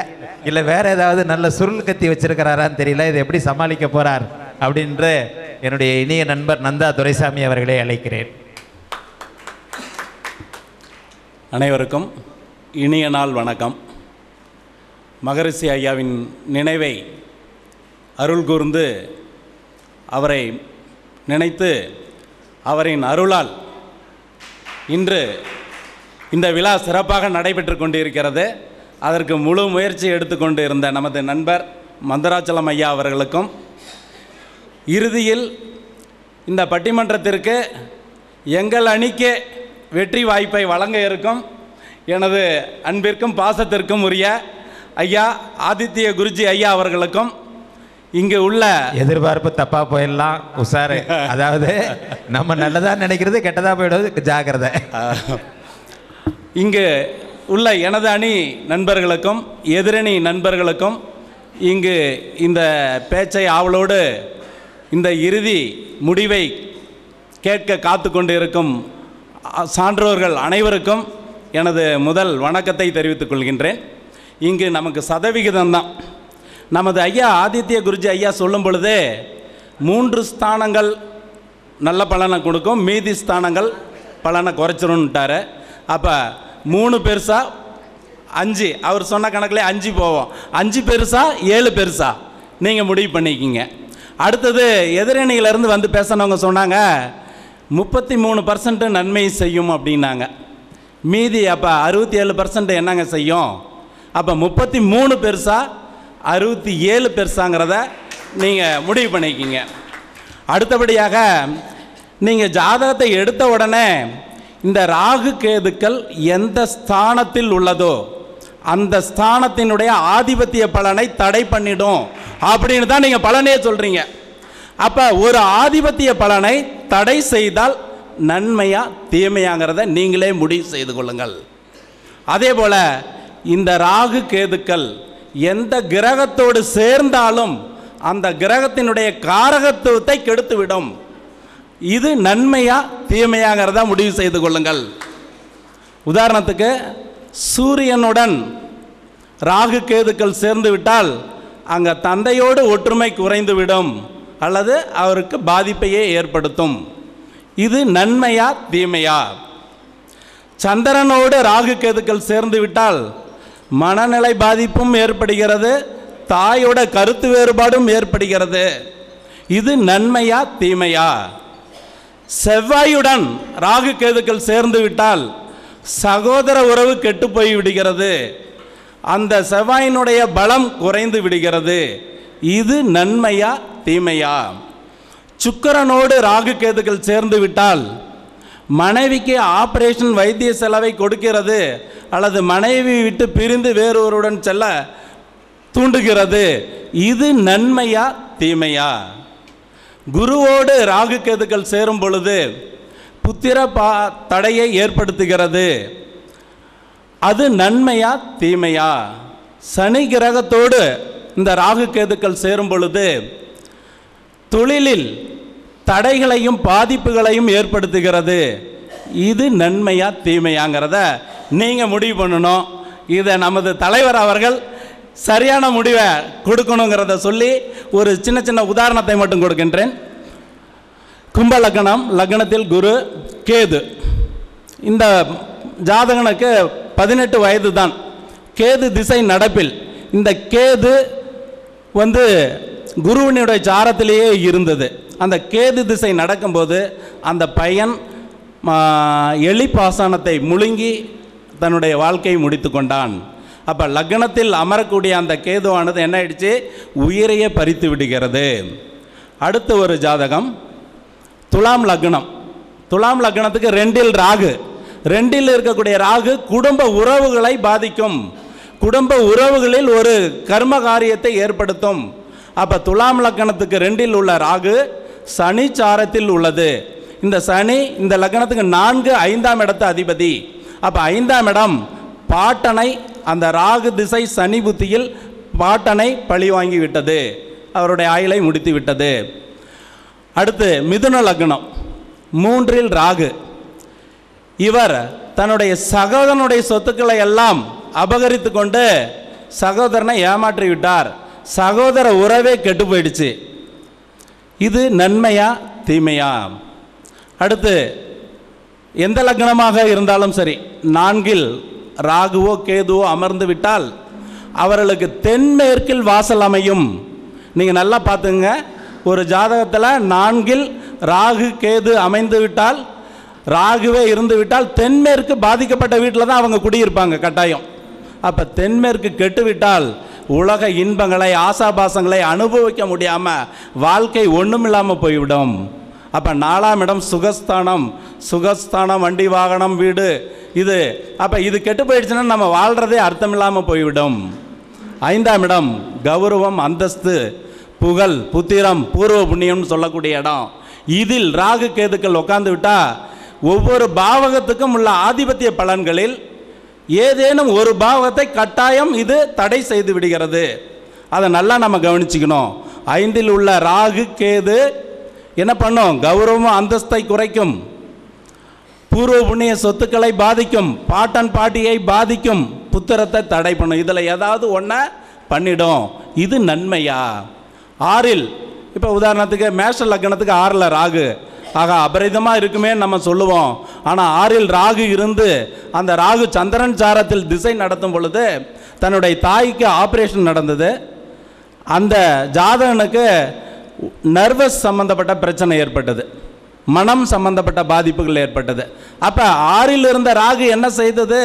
இல்லை வேற ஏதாவது நல்ல சுருள் கத்தி வச்சிருக்கிறாரான்னு தெரியல. இதை எப்படி சமாளிக்க போறார் அப்படின்று என்னுடைய இனிய நண்பர் நந்தா துரைசாமி அவர்களை அழைக்கிறேன். அனைவருக்கும் இனிய நாள் வணக்கம். மகரிஷி ஐயாவின் நினைவை அருள் கூர்ந்து அவரை நினைத்து அவரின் அருளால் இன்று இந்த விழா சிறப்பாக நடைபெற்று கொண்டிருக்கிறது. அதற்கு முழு முயற்சி எடுத்துக்கொண்டு இருந்த நமது நண்பர் மந்தராச்சலம் ஐயா அவர்களுக்கும் இறுதியில் இந்த பட்டிமன்றத்திற்கு எங்கள் அணிக்கு வெற்றி வாய்ப்பை வழங்க இருக்கும் எனது அன்பிற்கும் பாசத்திற்கும் உரிய ஐயா ஆதித்ய குருஜி ஐயா அவர்களுக்கும் இங்கு உள்ள எதிர்பார்ப்பு தப்பா போயிடலாம் உஷாரு. அதாவது நம்ம நல்லதா நினைக்கிறது கெட்டதா போயிடுவது ஜாக்கிரதை. இங்கு உள்ள எனது அணி நண்பர்களுக்கும் எதிரணி நண்பர்களுக்கும் இங்கு இந்த பேச்சை ஆவலோடு இந்த இறுதி முடிவை கேட்க காத்து கொண்டு இருக்கும் சான்றோர்கள் அனைவருக்கும் எனது முதல் வணக்கத்தை தெரிவித்துக் கொள்கின்றேன். இங்கு நமக்கு சதவிகிதம் தான் நமது ஐயா ஆதித்ய குருஜி ஐயா சொல்லும் பொழுது மூன்று ஸ்தானங்கள் நல்ல பலனை கொடுக்கும் மீதி ஸ்தானங்கள் பலனை குறைச்சிரும்ட்டார். அப்போ மூணு பெருசாக அஞ்சு. அவர் சொன்ன கணக்கில் அஞ்சு போவோம். அஞ்சு பெருசா ஏழு பெருசா. நீங்கள் முடிவு பண்ணிக்கிங்க. அடுத்தது எதிரணியிலேருந்து வந்து பேசினவங்க சொன்னாங்க முப்பத்தி மூணு பர்சன்ட் நன்மை செய்யும் அப்படின்னாங்க. மீதி அப்போ அறுபத்தி ஏழு பர்சன்ட் என்னங்க செய்யும்? அப்போ முப்பத்தி மூணு பெருசாக அறுபத்தி ஏழு பெருசாங்கிறத நீங்கள் முடிவு பண்ணிக்கிங்க. அடுத்தபடியாக நீங்கள் ஜாதகத்தை எடுத்த உடனே இந்த ராகு கேதுக்கள் எந்த ஸ்தானத்தில் உள்ளதோ அந்த ஸ்தானத்தினுடைய ஆதிபத்திய பலனை தடை பண்ணிடும் அப்படின்னு தான் நீங்கள் பலனே சொல்கிறீங்க அப்போ ஒரு ஆதிபத்திய பலனை தடை செய்தால் நன்மையா தீமையாங்கிறத நீங்களே முடிவு செய்து கொள்ளுங்கள். அதே போல் இந்த ராகு கேதுக்கள் எந்த கிரகத்தோடு சேர்ந்தாலும் அந்த கிரகத்தினுடைய காரகத்துவத்தை கெடுத்துவிடும். இது நன்மையா தீமையாங்கிறத முடிவு செய்து கொள்ளுங்கள். உதாரணத்துக்கு சூரியனுடன் ராகு கேதுக்கள் சேர்ந்து விட்டால் அங்கே தந்தையோடு ஒற்றுமை குறைந்துவிடும் அல்லது அவருக்கு பாதிப்பையே ஏற்படுத்தும். இது நன்மையா தீமையா? சந்திரனோடு ராகு கேதுக்கள் சேர்ந்து விட்டால் மனநிலை பாதிப்பும் ஏற்படுகிறது. தாயோட கருத்து வேறுபாடும் ஏற்படுகிறது. இது நன்மையா தீமையா? செவ்வாயுடன் ராகு கேதுக்கள் சேர்ந்து விட்டால் சகோதர உறவு கெட்டு போய் விடுகிறது. அந்த செவ்வாயினுடைய பலம் குறைந்து விடுகிறது. இது நன்மையா தீமையா? சுக்கிரனோடு ராகு கேதுக்கள் சேர்ந்து விட்டால் மனைவிக்கு ஆப்ரேஷன் வைத்திய செலவை கொடுக்கிறது அல்லது மனைவி விட்டு பிரிந்து வேறொருடன் செல்ல தூண்டுகிறது. இது நன்மையா தீமையா? குருவோடு ராகு கேதுக்கள் சேரும் பொழுது புத்திர பா தடையை ஏற்படுத்துகிறது. அது நன்மையா தீமையா? சனி கிரகத்தோடு இந்த ராகு கேதுக்கள் சேரும் பொழுது தொழிலில் தடைகளையும் பாதிப்புகளையும் ஏற்படுத்துகிறது. இது நன்மையா தீமையாங்கிறத நீங்கள் முடிவு பண்ணணும். இதை நமது தலைவர் அவர்கள் சரியான முடிவை கொடுக்கணுங்கிறத சொல்லி ஒரு சின்ன சின்ன உதாரணத்தை மட்டும் கொடுக்கின்றேன். கும்ப லக்னம் லக்னத்தில் குரு கேது. இந்த ஜாதகனுக்கு பதினெட்டு வயது தான். கேது திசை நடப்பில். இந்த கேது வந்து குருவினுடைய சாரத்திலேயே இருந்தது. அந்த கேது திசை நடக்கும்போது அந்த பையன் எலி பாசனத்தை முழுங்கி தன்னுடைய வாழ்க்கையை முடித்து கொண்டான். அப்போ லக்னத்தில் அமரக்கூடிய அந்த கேதுவானது என்ன ஆயிடுச்சு? உயிரையே பறித்து விடுகிறது. அடுத்த ஒரு ஜாதகம் துலாம் லக்னம். துலாம் லக்னத்துக்கு ரெண்டில் ராகு. ரெண்டில் இருக்கக்கூடிய ராகு குடும்ப உறவுகளை பாதிக்கும். குடும்ப உறவுகளில் ஒரு கர்ம காரியத்தை ஏற்படுத்தும். அப்போ துலாம் லக்னத்துக்கு ரெண்டில் உள்ள ராகு சனி சாரத்தில் உள்ளது. இந்த சனி இந்த லக்னத்துக்கு நான்கு ஐந்தாம் இடத்து அதிபதி. அப்போ ஐந்தாம் இடம் பாட்டனை அந்த ராகு திசை சனி புத்தியில் பாட்டனை பழி வாங்கி விட்டது. அவருடைய ஆயுளை முடித்து விட்டது. அடுத்து மிதுன லக்னம் மூன்றில் ராகு. இவர் தன்னுடைய சகோதரனுடைய சொத்துக்களை எல்லாம் அபகரித்து கொண்டு சகோதரனை ஏமாற்றி விட்டார் சகோதர உறவே கெட்டு போயிடுச்சு. இது நன்மையா தீமையா? அடுத்து எந்த லக்னமாக இருந்தாலும் சரி நான்கில் ராகுவோ கேதுவோ அமர்ந்து விட்டால் அவர்களுக்கு தென்மேற்கில் வாசல் அமையும். நீங்கள் நல்லா பார்த்துங்க ஒரு ஜாதகத்தில் நான்கில் ராகு கேது அமைந்து விட்டால் ராகுவே இருந்து விட்டால் தென்மேற்கு பாதிக்கப்பட்ட வீட்டில் தான் அவங்க குடியிருப்பாங்க கட்டாயம். அப்போ தென்மேற்கு கெட்டுவிட்டால் உலக இன்பங்களை ஆசாபாசங்களை அனுபவிக்க முடியாமல் வாழ்க்கை ஒன்றுமில்லாமல் போய்விடும். அப்போ நாலாம் இடம் சுகஸ்தானம். சுகஸ்தானம் வண்டி வாகனம் வீடு இது. அப்போ இது கெட்டு போயிடுச்சுன்னா நம்ம வாழ்கிறதே அர்த்தமில்லாமல் போய்விடும். ஐந்தாம் இடம் கௌரவம் அந்தஸ்து புகழ் புத்திரம் பூர்வ புண்ணியம்னு சொல்லக்கூடிய இடம். இதில் ராகு கேதுக்கள் உட்காந்து விட்டால் ஒவ்வொரு பாவகத்துக்கும் உள்ள ஆதிபத்திய பலன்களில் ஏதேனும் ஒரு பாவத்தை கட்டாயம் இது தடை செய்து விடுகிறது. அதை நல்லா நம்ம கவனிச்சுக்கணும். ஐந்தில் உள்ள ராகு கேது என்ன பண்ணும்? கௌரவம் அந்தஸ்தை குறைக்கும். பூர்வ புண்ணிய சொத்துக்களை பாதிக்கும். பாட்டன் பாட்டியை பாதிக்கும். புத்திரத்தை தடை பண்ணும். இதில் ஏதாவது ஒன்றை பண்ணிடும். இது நன்மையா? ஆறில் இப்போ உதாரணத்துக்கு மேஷ லக்னத்துக்கு ஆறில் ராகு. ஆக அபரிதமாக இருக்குமே நம்ம சொல்லுவோம். ஆனால் ஆறில் ராகு இருந்து அந்த ராகு சந்திரன் சாரத்தில் திசை நடத்தும் பொழுது தன்னுடைய தாய்க்கு ஆப்ரேஷன் நடந்தது. அந்த ஜாதகனுக்கு நர்வஸ் சம்பந்தப்பட்ட பிரச்சனை ஏற்பட்டது. மனம் சம்பந்தப்பட்ட பாதிப்புகள் ஏற்பட்டது. அப்போ ஆறில் இருந்த ராகு என்ன செய்தது?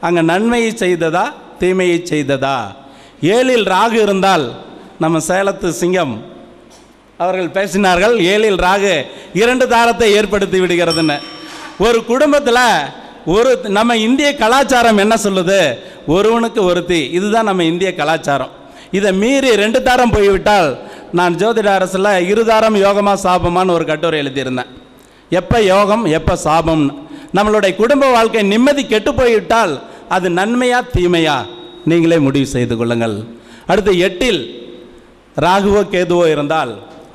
அங்கே நன்மையை செய்ததா? தீமையை செய்ததா? ஏழில் ராகு இருந்தால் நம்ம சேலத்து சிங்கம் அவர்கள் பேசினார்கள் ஏழில் ராகு இரண்டு தாரத்தை ஏற்படுத்தி விடுகிறதுன்னு. ஒரு குடும்பத்தில் ஒரு நம்ம இந்திய கலாச்சாரம் என்ன சொல்லுது? ஒருவனுக்கு ஒருத்தி. இதுதான் நம்ம இந்திய கலாச்சாரம். இதை மீறி ரெண்டு தாரம் போய்விட்டால் நான் ஜோதிட அரசில் இருதாரம் யோகமாக சாபமான்னு ஒரு கட்டுரை எழுதியிருந்தேன். எப்போ யோகம் எப்போ சாபம்னு. நம்மளுடைய குடும்ப வாழ்க்கை நிம்மதி கெட்டு போய்விட்டால் அது நன்மையா தீமையா? நீங்களே முடிவு செய்து கொள்ளுங்கள். அடுத்து எட்டில் ராகுவோ கேதுவோ இருந்தால்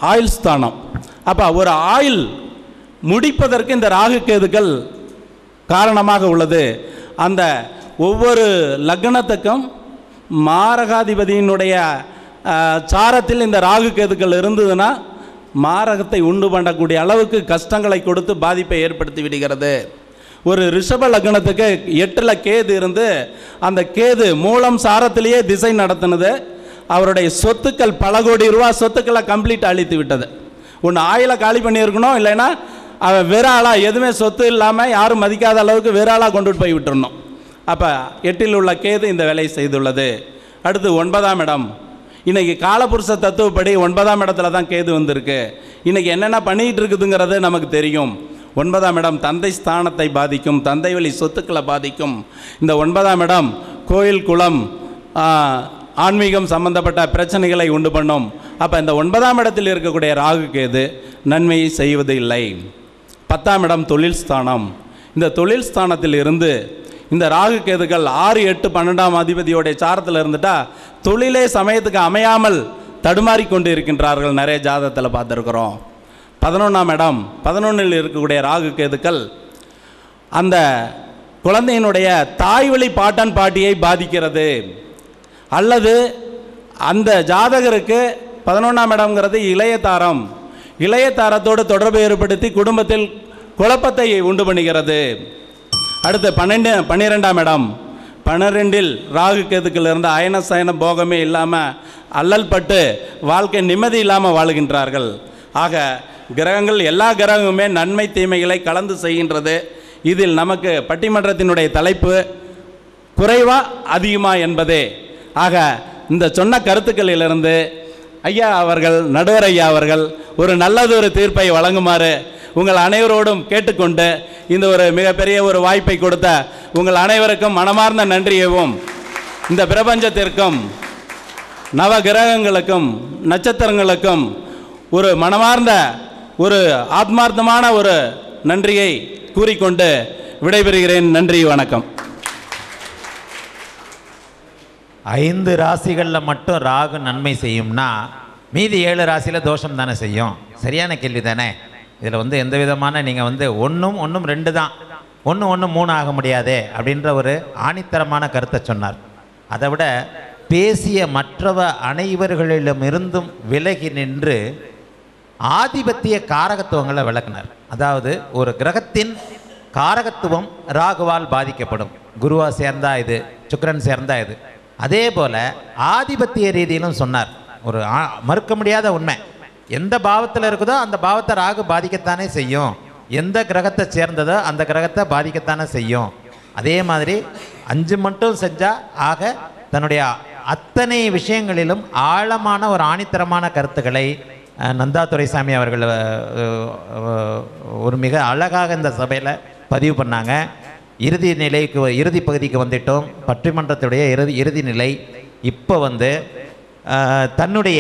ஆயுள் ஸ்தானம். அப்போ ஒரு ஆயுள் முடிப்பதற்கு இந்த ராகு கேதுகள் காரணமாக உள்ளது. அந்த ஒவ்வொரு லக்னத்துக்கும் மாரகாதிபதியினுடைய சாரத்தில் இந்த ராகு கேதுக்கள் இருந்ததுன்னா மாரகத்தை உண்டு பண்ணக்கூடிய அளவுக்கு கஷ்டங்களை கொடுத்து பாதிப்பை ஏற்படுத்தி விடுகிறது. ஒரு ரிஷப லக்னத்துக்கு எட்டில் கேது இருந்து அந்த கேது மூலம் சாரத்திலேயே திசை நடத்தினது. அவருடைய சொத்துக்கள் பல கோடி ரூபா சொத்துக்களை கம்ப்ளீட் அழித்து விட்டது. ஒன்று ஆயில காலி பண்ணியிருக்கணும் இல்லைன்னா அவன் வேற எதுவுமே சொத்து இல்லாமல் யாரும் மதிக்காத அளவுக்கு விராலாக கொண்டுட்டு போய் விட்டுருணும் அப்போ எட்டில் உள்ள கேது இந்த வேலையை செய்துள்ளது. அடுத்து ஒன்பதாம் இடம். இன்றைக்கி காலபுருஷ தத்துவப்படி ஒன்பதாம் இடத்துல தான் கேது வந்திருக்கு. இன்றைக்கி என்னென்ன பண்ணிகிட்டு இருக்குதுங்கிறது நமக்கு தெரியும். ஒன்பதாம் இடம் தந்தை ஸ்தானத்தை பாதிக்கும் தந்தை வழி சொத்துக்களை பாதிக்கும். இந்த ஒன்பதாம் இடம் கோயில் குளம் ஆன்மீகம் சம்பந்தப்பட்ட பிரச்சனைகளை உண்டு பண்ணும். அப்போ இந்த ஒன்பதாம் இடத்தில் இருக்கக்கூடிய ராகு கேது நன்மையை செய்வது இல்லை. பத்தாம் இடம் தொழில் ஸ்தானம். இந்த தொழில் ஸ்தானத்தில் இருந்து இந்த ராகு கேதுகள் ஆறு எட்டு பன்னெண்டாம் அதிபதியோடைய சாரத்தில் இருந்துட்டா தொழிலே சமயத்துக்கு அமையாமல் தடுமாறி கொண்டு இருக்கின்றார்கள் நிறைய ஜாதகத்தில் பார்த்துருக்குறோம். பதினொன்றாம் இடம் பதினொன்றில் இருக்கக்கூடிய ராகு கேதுக்கள் அந்த குழந்தையினுடைய தாய்வழி பாட்டன் பாட்டியை பாதிக்கிறது. அல்லது அந்த ஜாதகருக்கு பதினொன்றாம் இடம்ங்கிறது இளைய தாரம். இளைய தாரத்தோடு தொடர்பு ஏற்படுத்தி குடும்பத்தில் குழப்பத்தை உண்டு பண்ணுகிறது. அடுத்து பன்னெண்டு பன்னிரெண்டாம் இடம். பன்னிரெண்டில் ராகு கேதுக்கள் இருந்த அயன சயன போகமே இல்லாமல் அல்லல் பட்டு வாழ்க்கை நிம்மதி இல்லாமல் வாழுகின்றார்கள். ஆக கிரகங்கள் எல்லா கிரகமுமே நன்மை தீமைகளை கலந்து செய்கின்றது. இதில் நமக்கு பட்டிமன்றத்தினுடைய தலைப்பு குறைவா அதிகமா என்பதே. ஆக இந்த சொன்ன கருத்துக்களிலிருந்து ஐயா அவர்கள் நடுவர் ஐயா அவர்கள் ஒரு நல்லதொரு தீர்ப்பை வழங்குமாறு உங்கள் அனைவரோடும் கேட்டுக்கொண்டு இந்த ஒரு மிகப்பெரிய ஒரு வாய்ப்பை கொடுத்த உங்கள் அனைவருக்கும் மனமார்ந்த நன்றியவும் இந்த பிரபஞ்சத்திற்கும் நவ கிரகங்களுக்கும் நட்சத்திரங்களுக்கும் ஒரு மனமார்ந்த ஒரு ஆத்மார்த்தமான ஒரு நன்றியை கூறிக்கொண்டு விடைபெறுகிறேன். நன்றி வணக்கம். ஐந்து ராசிகளில் மட்டும் ராகு நன்மை செய்யும்னா மீதி ஏழு ராசியில் தோஷம் தானே செய்யும்? சரியான கேள்வி தானே? இதில் வந்து எந்த விதமான நீங்கள் வந்து ஒன்றும் ஒன்றும் ரெண்டு தான். ஒன்று ஒன்று மூணு ஆக முடியாதே அப்படின்ற ஒரு ஆணித்தரமான கருத்தை சொன்னார். அதை விட பேசிய மற்றவ அனைவர்களிடமிருந்தும் விலகி நின்று ஆதிபத்திய காரகத்துவங்களை விளக்குனார். அதாவது ஒரு கிரகத்தின் காரகத்துவம் ராகுவால் பாதிக்கப்படும். குருவா சேர்ந்தா இது சுக்கரன் சேர்ந்தா இது. அதே போல் ஆதிபத்திய ரீதியிலும் சொன்னார். ஒரு மறுக்க முடியாத உண்மை. எந்த பாவத்தில் இருக்குதோ அந்த பாவத்தை ராகு பாதிக்கத்தானே செய்யும். எந்த கிரகத்தை சேர்ந்ததோ அந்த கிரகத்தை பாதிக்கத்தானே செய்யும். அதே மாதிரி அஞ்சு மட்டும் செஞ்சால் ஆக தன்னுடைய அத்தனை விஷயங்களிலும் ஆழமான ஒரு ஆணித்தரமான கருத்துக்களை நந்தா துரைசாமி அவர்கள் ஒரு மிக அழகாக இந்த சபையில் பதிவு பண்ணாங்க. இறுதி நிலைக்கு இறுதி பகுதிக்கு வந்துட்டோம். பட்டிமன்றத்துடைய இறுதி இறுதி நிலை இப்போ வந்து தன்னுடைய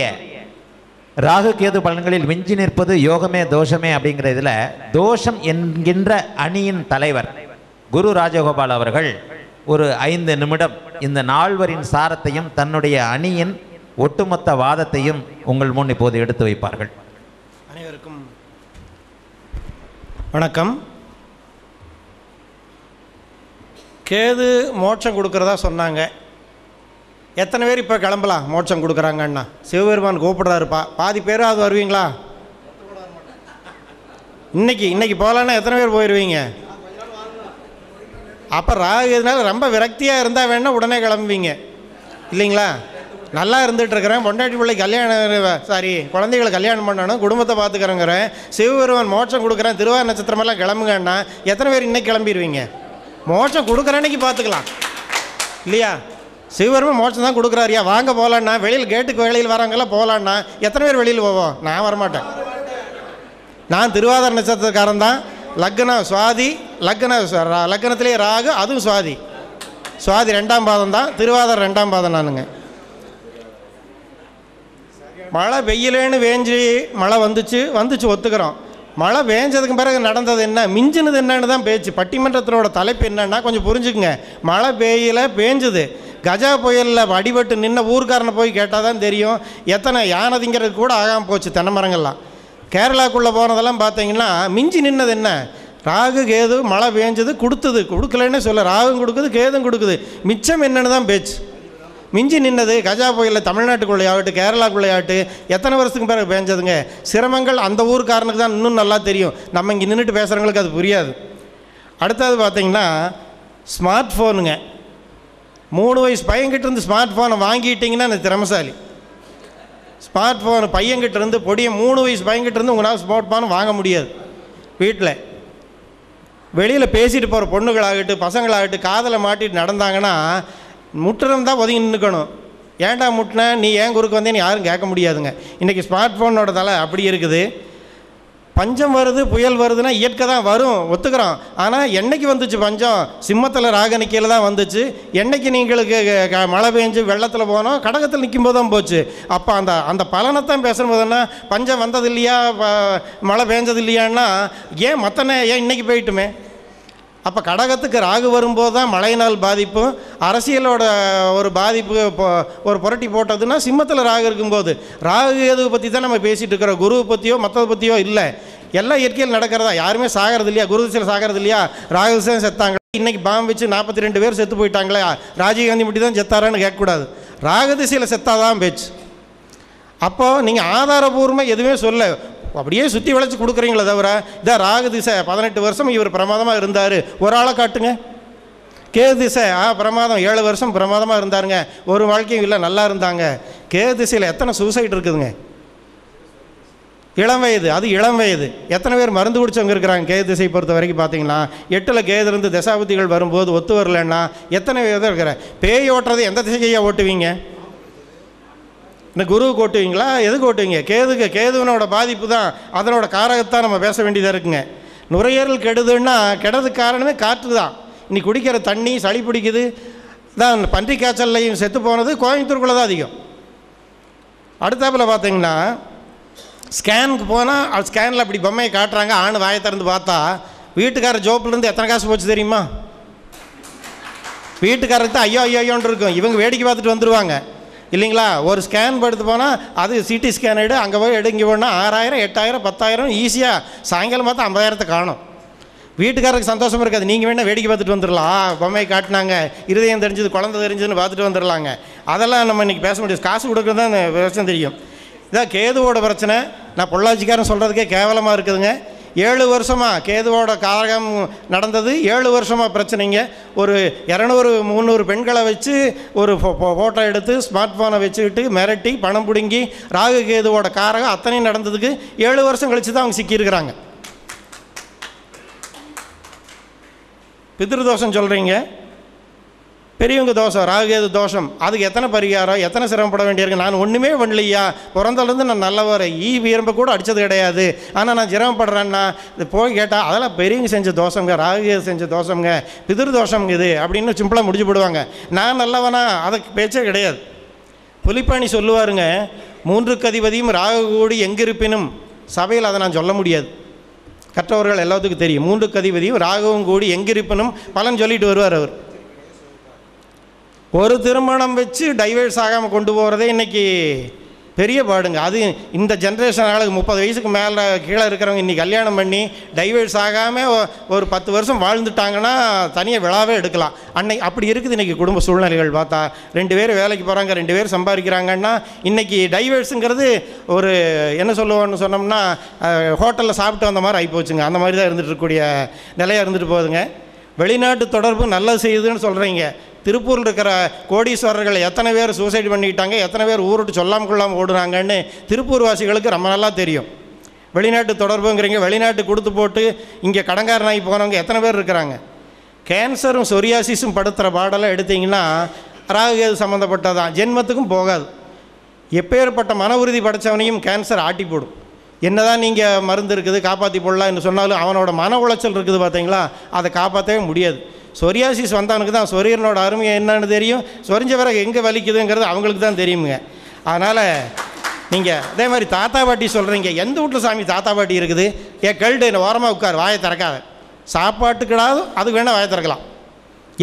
ராகு கேது பலன்களில் மிஞ்சி நிற்பது யோகமே தோஷமே அப்படிங்கிற இதில் தோஷம் என்கின்ற அணியின் தலைவர் குரு ராஜகோபால் அவர்கள் ஒரு ஐந்து நிமிடம் இந்த நால்வரின் சாரத்தையும் தன்னுடைய அணியின் ஒட்டுமொத்த வாதத்தையும் உங்கள் முன் இப்போது எடுத்து வைப்பார்கள். அனைவருக்கும் வணக்கம். கேது மோட்சம் கொடுக்குறதா சொன்னாங்க. எத்தனை பேர் இப்போ கிளம்பலாம் மோட்சம் கொடுக்குறாங்கண்ணா? சிவபெருமான் கூப்பிட்றாருப்பா. பாதி பேராவது வருவீங்களா? இன்னைக்கு இன்றைக்கி போகலான்னா எத்தனை பேர் போயிடுவீங்க அப்போ ராகு இதனால ரொம்ப விரக்தியாக இருந்தால் வேணால் உடனே கிளம்புவீங்க. இல்லைங்களா? நல்லா இருந்துட்டு இருக்கிறேன். பொண்டாட்டி பிள்ளை கல்யாணம் சாரி குழந்தைகளை கல்யாணம் பண்ணணும் குடும்பத்தை பார்த்துக்கிறேங்கிறேன். சிவபெருமான் மோட்சம் கொடுக்குறேன் திருவாரூர் நட்சத்திரமெல்லாம் கிளம்புங்கன்னா எத்தனை பேர் இன்னைக்கு கிளம்பிடுவீங்க மோட்சம் கொடுக்குற அன்னைக்கு பார்த்துக்கலாம். இல்லையா? சிவபெருமான் மோட்சம் தான் கொடுக்குறாருயா? வாங்க போகலான்னா வெளியில் கேட்டுக்கு வெளியில் வராங்கெல்லாம் போகலான்னா எத்தனை பேர் வெளியில் போவோம்? நான் வரமாட்டேன். நான் திருவாதிர நட்சத்திரக்காரன் தான். லக்னம் சுவாதி லக்ன லக்னத்திலே ராகு அதுவும் சுவாதி. சுவாதி ரெண்டாம் பாதம் தான். திருவாதிர ரெண்டாம் பாதம் நானுங்க. மழை பெய்யலேன்னு வேஞ்சி மழை வந்துச்சு. வந்துச்சு ஒத்துக்கிறோம். மழை வேஞ்சதுக்கு பிறகு நடந்தது என்ன? மிஞ்சினது என்னன்னு தான் பேச்சு. பட்டிமன்றத்தினோட தலைப்பு என்னன்னா கொஞ்சம் புரிஞ்சுக்குங்க. மழை பெய்யல பேஞ்சுது. கஜா புயலில் அடிபட்டு நின்ன ஊர்க்காரனை போய் கேட்டால் தான் தெரியும். எத்தனை யானதிங்கிறது கூட ஆகாமல் போச்சு தென்னை மரங்கள்லாம் கேரளாக்குள்ளே போனதெல்லாம் பார்த்தீங்கன்னா மிஞ்சி நின்னது என்ன? ராகு கேது மழை பேஞ்சது கொடுத்தது. கொடுக்கலன்னு சொல்ல ராகும் கொடுக்குது கேதும் கொடுக்குது. மிச்சம் என்னென்னு தான் பேச்சு. மிஞ்சி நின்னது கஜா புயலில் தமிழ்நாட்டுக்குள்ளேயாகட்டும் கேரளாக்குள்ளேயாகட்டும் எத்தனை வருஷத்துக்கு பிறகு பேஞ்சதுங்க? சிரமங்கள் அந்த ஊருக்காரனுக்கு தான் இன்னும் நல்லா தெரியும். நம்ம இங்கே நின்றுட்டு பேசுகிறவங்களுக்கு அது புரியாது. அடுத்தது பார்த்தீங்கன்னா ஸ்மார்ட் ஃபோனுங்க மூணு வயசு பையன்கிட்ட இருந்து ஸ்மார்ட் ஃபோனை வாங்கிட்டிங்கன்னா அந்த திறமசாலி. ஸ்மார்ட் ஃபோன் பையன்கிட்ட இருந்து பொடியை மூணு வயசு பையன்கிட்ட இருந்து உங்களால் ஸ்மார்ட் ஃபோன் வாங்க முடியாது. வீட்டில் வெளியில் பேசிட்டு போகிற பொண்ணுகளாகட்டும் பசங்களாகட்டும் காதில் மாட்டிட்டு நடந்தாங்கன்னா முட்டுறம் தான் ஒதுங்கி நின்றுக்கணும் ஏன்டா முட்டின? நீ ஏன் குறுக்கு வந்தேன்னு யாரும் கேட்க முடியாதுங்க. இன்றைக்கி ஸ்மார்ட் ஃபோனோட தலை அப்படி இருக்குது. பஞ்சம் வருது புயல் வருதுன்னா இயற்கை தான் வரும் ஒத்துக்கிறோம். ஆனால் என்னைக்கு வந்துச்சு பஞ்சம்? சிம்மத்தில் ராகனிக்கையில் தான் வந்துச்சு. என்னைக்கு நீங்களுக்கு க- மழை பெஞ்சு வெள்ளத்தில் போனோம்? கடகத்தில் நிற்கும் போது தான் போச்சு. அப்போ அந்த அந்த பலனை தான் பேசும்போதுன்னா பஞ்சம் வந்தது இல்லையா மழை பெஞ்சது இல்லையான்னா ஏன் மற்ற ஏன் இன்னைக்கு போயிட்டுமே? அப்போ கடகத்துக்கு ராகு வரும்போது தான் மழையினால் பாதிப்பும் அரசியலோட ஒரு பாதிப்பு இப்போ ஒரு புரட்டி போட்டதுன்னா சிம்மத்தில் ராகு இருக்கும்போது ராகு எதுவை பற்றி தான் நம்ம பேசிகிட்டு இருக்கிறோம்? குருவை பற்றியோ மற்றதை பற்றியோ இல்லை. எல்லாம் இயற்கையில் நடக்கிறதா? யாருமே சாகிறது இல்லையா? குரு திசையில் சாகிறது இல்லையா? ராகு திசையும் செத்தாங்க. இன்னைக்கு பாம்பு வச்சு நாற்பத்தி ரெண்டு பேர் செத்து போயிட்டாங்களே ராஜீவ்காந்தி மட்டும் தான் செத்தாரான்னு கேட்கக்கூடாது. ராகு திசையில் செத்தாதான் பேச்சு. அப்போது நீங்கள் ஆதாரபூர்வமாக எதுவுமே சொல்ல அப்படியே சுற்றி வளைச்சி கொடுக்குறீங்களே தவிர இதான் ராகு திசை பதினெட்டு வருஷம் இவர் பிரமாதமாக இருந்தார். ஒரு ஆளை காட்டுங்க. கே திசை ஆ பிரமாதம். ஏழு வருஷம் பிரமாதமாக இருந்தாருங்க. ஒரு வாழ்க்கையும் இல்லை நல்லா இருந்தாங்க. கே திசையில் எத்தனை சூசைட் இருக்குதுங்க. இளம் வயது அது இளம் வயது. எத்தனை பேர் மருந்து குடிச்சவங்க இருக்கிறாங்க கே திசை பொறுத்த வரைக்கும் பார்த்தீங்கன்னா எட்டில் கேதிலிருந்து தசாபதிகள் வரும்போது ஒத்து வரலன்னா எத்தனை பேர் இருக்கிற பேய் ஓட்டுறது எந்த திசையை ஓட்டுவீங்க? இந்த குருவுக்கு ஓட்டுவீங்களா எதுக்கு ஓட்டுவீங்க கேதுக்கு கேதுவனோட பாதிப்பு தான் அதனோட காரகத்தான் நம்ம பேச வேண்டியதாக இருக்குங்க. நுரையீரல் கெடுதுன்னா கெடுறதுக்கு காரணமே காற்று தான் இன்னைக்கு குடிக்கிற தண்ணி சளி பிடிக்குது. தான் பன்றி காய்ச்சல்லையும் செத்து போனது கோயம்புத்தூருக்குள்ளே தான் அதிகம். அடுத்தாப்பில் பார்த்தீங்கன்னா ஸ்கேனுக்கு போனால் அது ஸ்கேனில் அப்படி பொம்மையை காட்டுறாங்க. ஆண் வாயை திறந்து பார்த்தா வீட்டுக்கார ஜோப்புலேருந்து எத்தனை காசு போச்சு தெரியுமா? வீட்டுக்காரருக்கு தான் ஐயோ ஐயோ ஐயோன்னு இருக்கும். இவங்க வேடிக்கை பார்த்துட்டு வந்துடுவாங்க இல்லைங்களா? ஒரு ஸ்கேன் படுத்து போனால் அது சிடி ஸ்கேன் எடு அங்கே போய் எடு இங்கே போனால் ஆறாயிரம் எட்டாயிரம் பத்தாயிரம் ஈஸியாக சாயங்காலம் பார்த்தா ஐம்பதாயிரத்தை காணும். வீட்டுக்காரருக்கு சந்தோஷம் இருக்காது. நீங்கள் வேணால் வேடிக்கை பார்த்துட்டு வந்துடலாம் ஆ, பொம்மை காட்டினாங்க. இருதயம் தெரிஞ்சது குழந்தை தெரிஞ்சதுன்னு பார்த்துட்டு வந்துடலாங்க அதெல்லாம் நம்ம இன்றைக்கி பேச முடியாது. காசு கொடுக்குறது தான் பிரச்சனை தெரியும். இதான் கேதுவோட பிரச்சனை. நான் பொள்ளாச்சிக்காரன் சொல்கிறதுக்கே கேவலமாக இருக்குதுங்க. ஏழு வருஷமாக கேதுவோட காரகம் நடந்தது. ஏழு வருஷமாக பிரச்சனைங்க. ஒரு இரநூறு முந்நூறு பெண்களை வச்சு ஒரு ஃபோட்டோ எடுத்து ஸ்மார்ட் ஃபோனை வச்சுக்கிட்டு மிரட்டி பணம் பிடுங்கி ராகு கேதுவோட காரகம் அத்தனையும் நடந்ததுக்கு ஏழு வருஷம் கழித்து தான் அவங்க சிக்கியிருக்கிறாங்க. பித்ருதோஷம் சொல்கிறீங்க பெரியவங்க தோஷம் ராகுகேது தோஷம் அதுக்கு எத்தனை பரிகாரம் எத்தனை சிரமப்பட வேண்டியிருக்கு? நான் ஒன்றுமே பண்ணலையா? பிறந்தலேருந்து நான் நல்லவர் ஈ வீரம்ப கூட அடித்தது கிடையாது. ஆனால் நான் சிரமப்படுறேன்னா இது போய் கேட்டால் அதெல்லாம் பெரியவங்க செஞ்ச தோஷங்க ராகுகேது செஞ்ச தோஷங்க பிதிரு தோஷம் இது அப்படின்னு சிம்பிளாக முடிச்சு போடுவாங்க. நான் நல்லவனா? அதுக்கு பேச்சே கிடையாது. புலிப்பாணி சொல்லுவாருங்க மூன்றுக்கு அதிபதியும் ராகு கூடி எங்கிருப்பினும் சபையில் அதை நான் சொல்ல முடியாது. கற்றவர்கள் எல்லாத்துக்கும் தெரியும் மூன்றுக்கு அதிபதியும் ராகவும் கூடி எங்கிருப்பினும் பலன் சொல்லிட்டு வருவார் அவர். ஒரு திருமணம் வச்சு டைவர்ஸ் ஆகாமல் கொண்டு போகிறதே இன்றைக்கி பெரிய பாடுங்க. அது இந்த ஜென்ரேஷன் ஆளுக்கு முப்பது வயசுக்கு மேலே கீழே இருக்கிறவங்க இன்றைக்கி கல்யாணம் பண்ணி டைவர்ஸ் ஆகாமல் ஒரு பத்து வருஷம் வாழ்ந்துட்டாங்கன்னா தனியாக விழாவே எடுக்கலாம். அன்னைக்கு அப்படி இருக்குது இன்றைக்கி குடும்ப சூழ்நிலைகள் பார்த்தா. ரெண்டு பேர் வேலைக்கு போகிறாங்க ரெண்டு பேர் சம்பாதிக்கிறாங்கன்னா இன்றைக்கி டைவர்ஸுங்கிறது ஒரு என்ன சொல்லுவோன்னு சொன்னோம்னா ஹோட்டலில் சாப்பிட்டு வந்த மாதிரி ஆகிப்போச்சுங்க அந்த மாதிரி தான் இருந்துகிட்டு இருக்கக்கூடிய நிலையாக இருந்துட்டு போகுதுங்க. வெளிநாட்டு தொடர்பு நல்லா செய்யுதுன்னு சொல்கிறீங்க திருப்பூரில் இருக்கிற கோடீஸ்வரர்கள் எத்தனை பேர் சூசைட் பண்ணிக்கிட்டாங்க எத்தனை பேர் ஊருட்டு சொல்லாமல் கொள்ளாமல் ஓடுறாங்கன்னு திருப்பூர் வாசிகளுக்கு ரொம்ப நல்லா தெரியும். வெளிநாட்டு தொடர்புங்கிறீங்க வெளிநாட்டு கொடுத்து போட்டு இங்கே கடங்காரனாகி போனவங்க எத்தனை பேர் இருக்கிறாங்க? கேன்சரும் சொரியாசிஸும் படுத்துகிற பாடலை எடுத்தீங்கன்னா ராகுகேது சம்மந்தப்பட்டதான் ஜென்மத்துக்கும் போகாது. எப்பேற்பட்ட மன உறுதி படைச்சவனையும் கேன்சர் ஆட்டி போடும் என்னதான் நீங்கள் மருந்து இருக்குது காப்பாற்றி போடலாம்னு சொன்னாலும் அவனோட மன உளைச்சல் இருக்குது பார்த்தீங்களா அதை காப்பாற்றவே முடியாது. சொரியாசிஸ் வந்தவனுக்கு தான் சொரியனோட அருமை என்னன்னு தெரியும். சொரிஞ்ச பிறகு எங்கே வலிக்குதுங்கிறது அவங்களுக்கு தான் தெரியுங்க அதனால் நீங்கள் அதே மாதிரி தாத்தா பாட்டி சொல்கிறீங்க எந்த வீட்டில் சாமி தாத்தா பாட்டி இருக்குது? ஏன் கல்டு என்ன ஓரமாக உட்கார் வாயை திறக்காத. சாப்பாட்டுக்கிடாது அதுக்கு வேணால் வாயை திறக்கலாம்.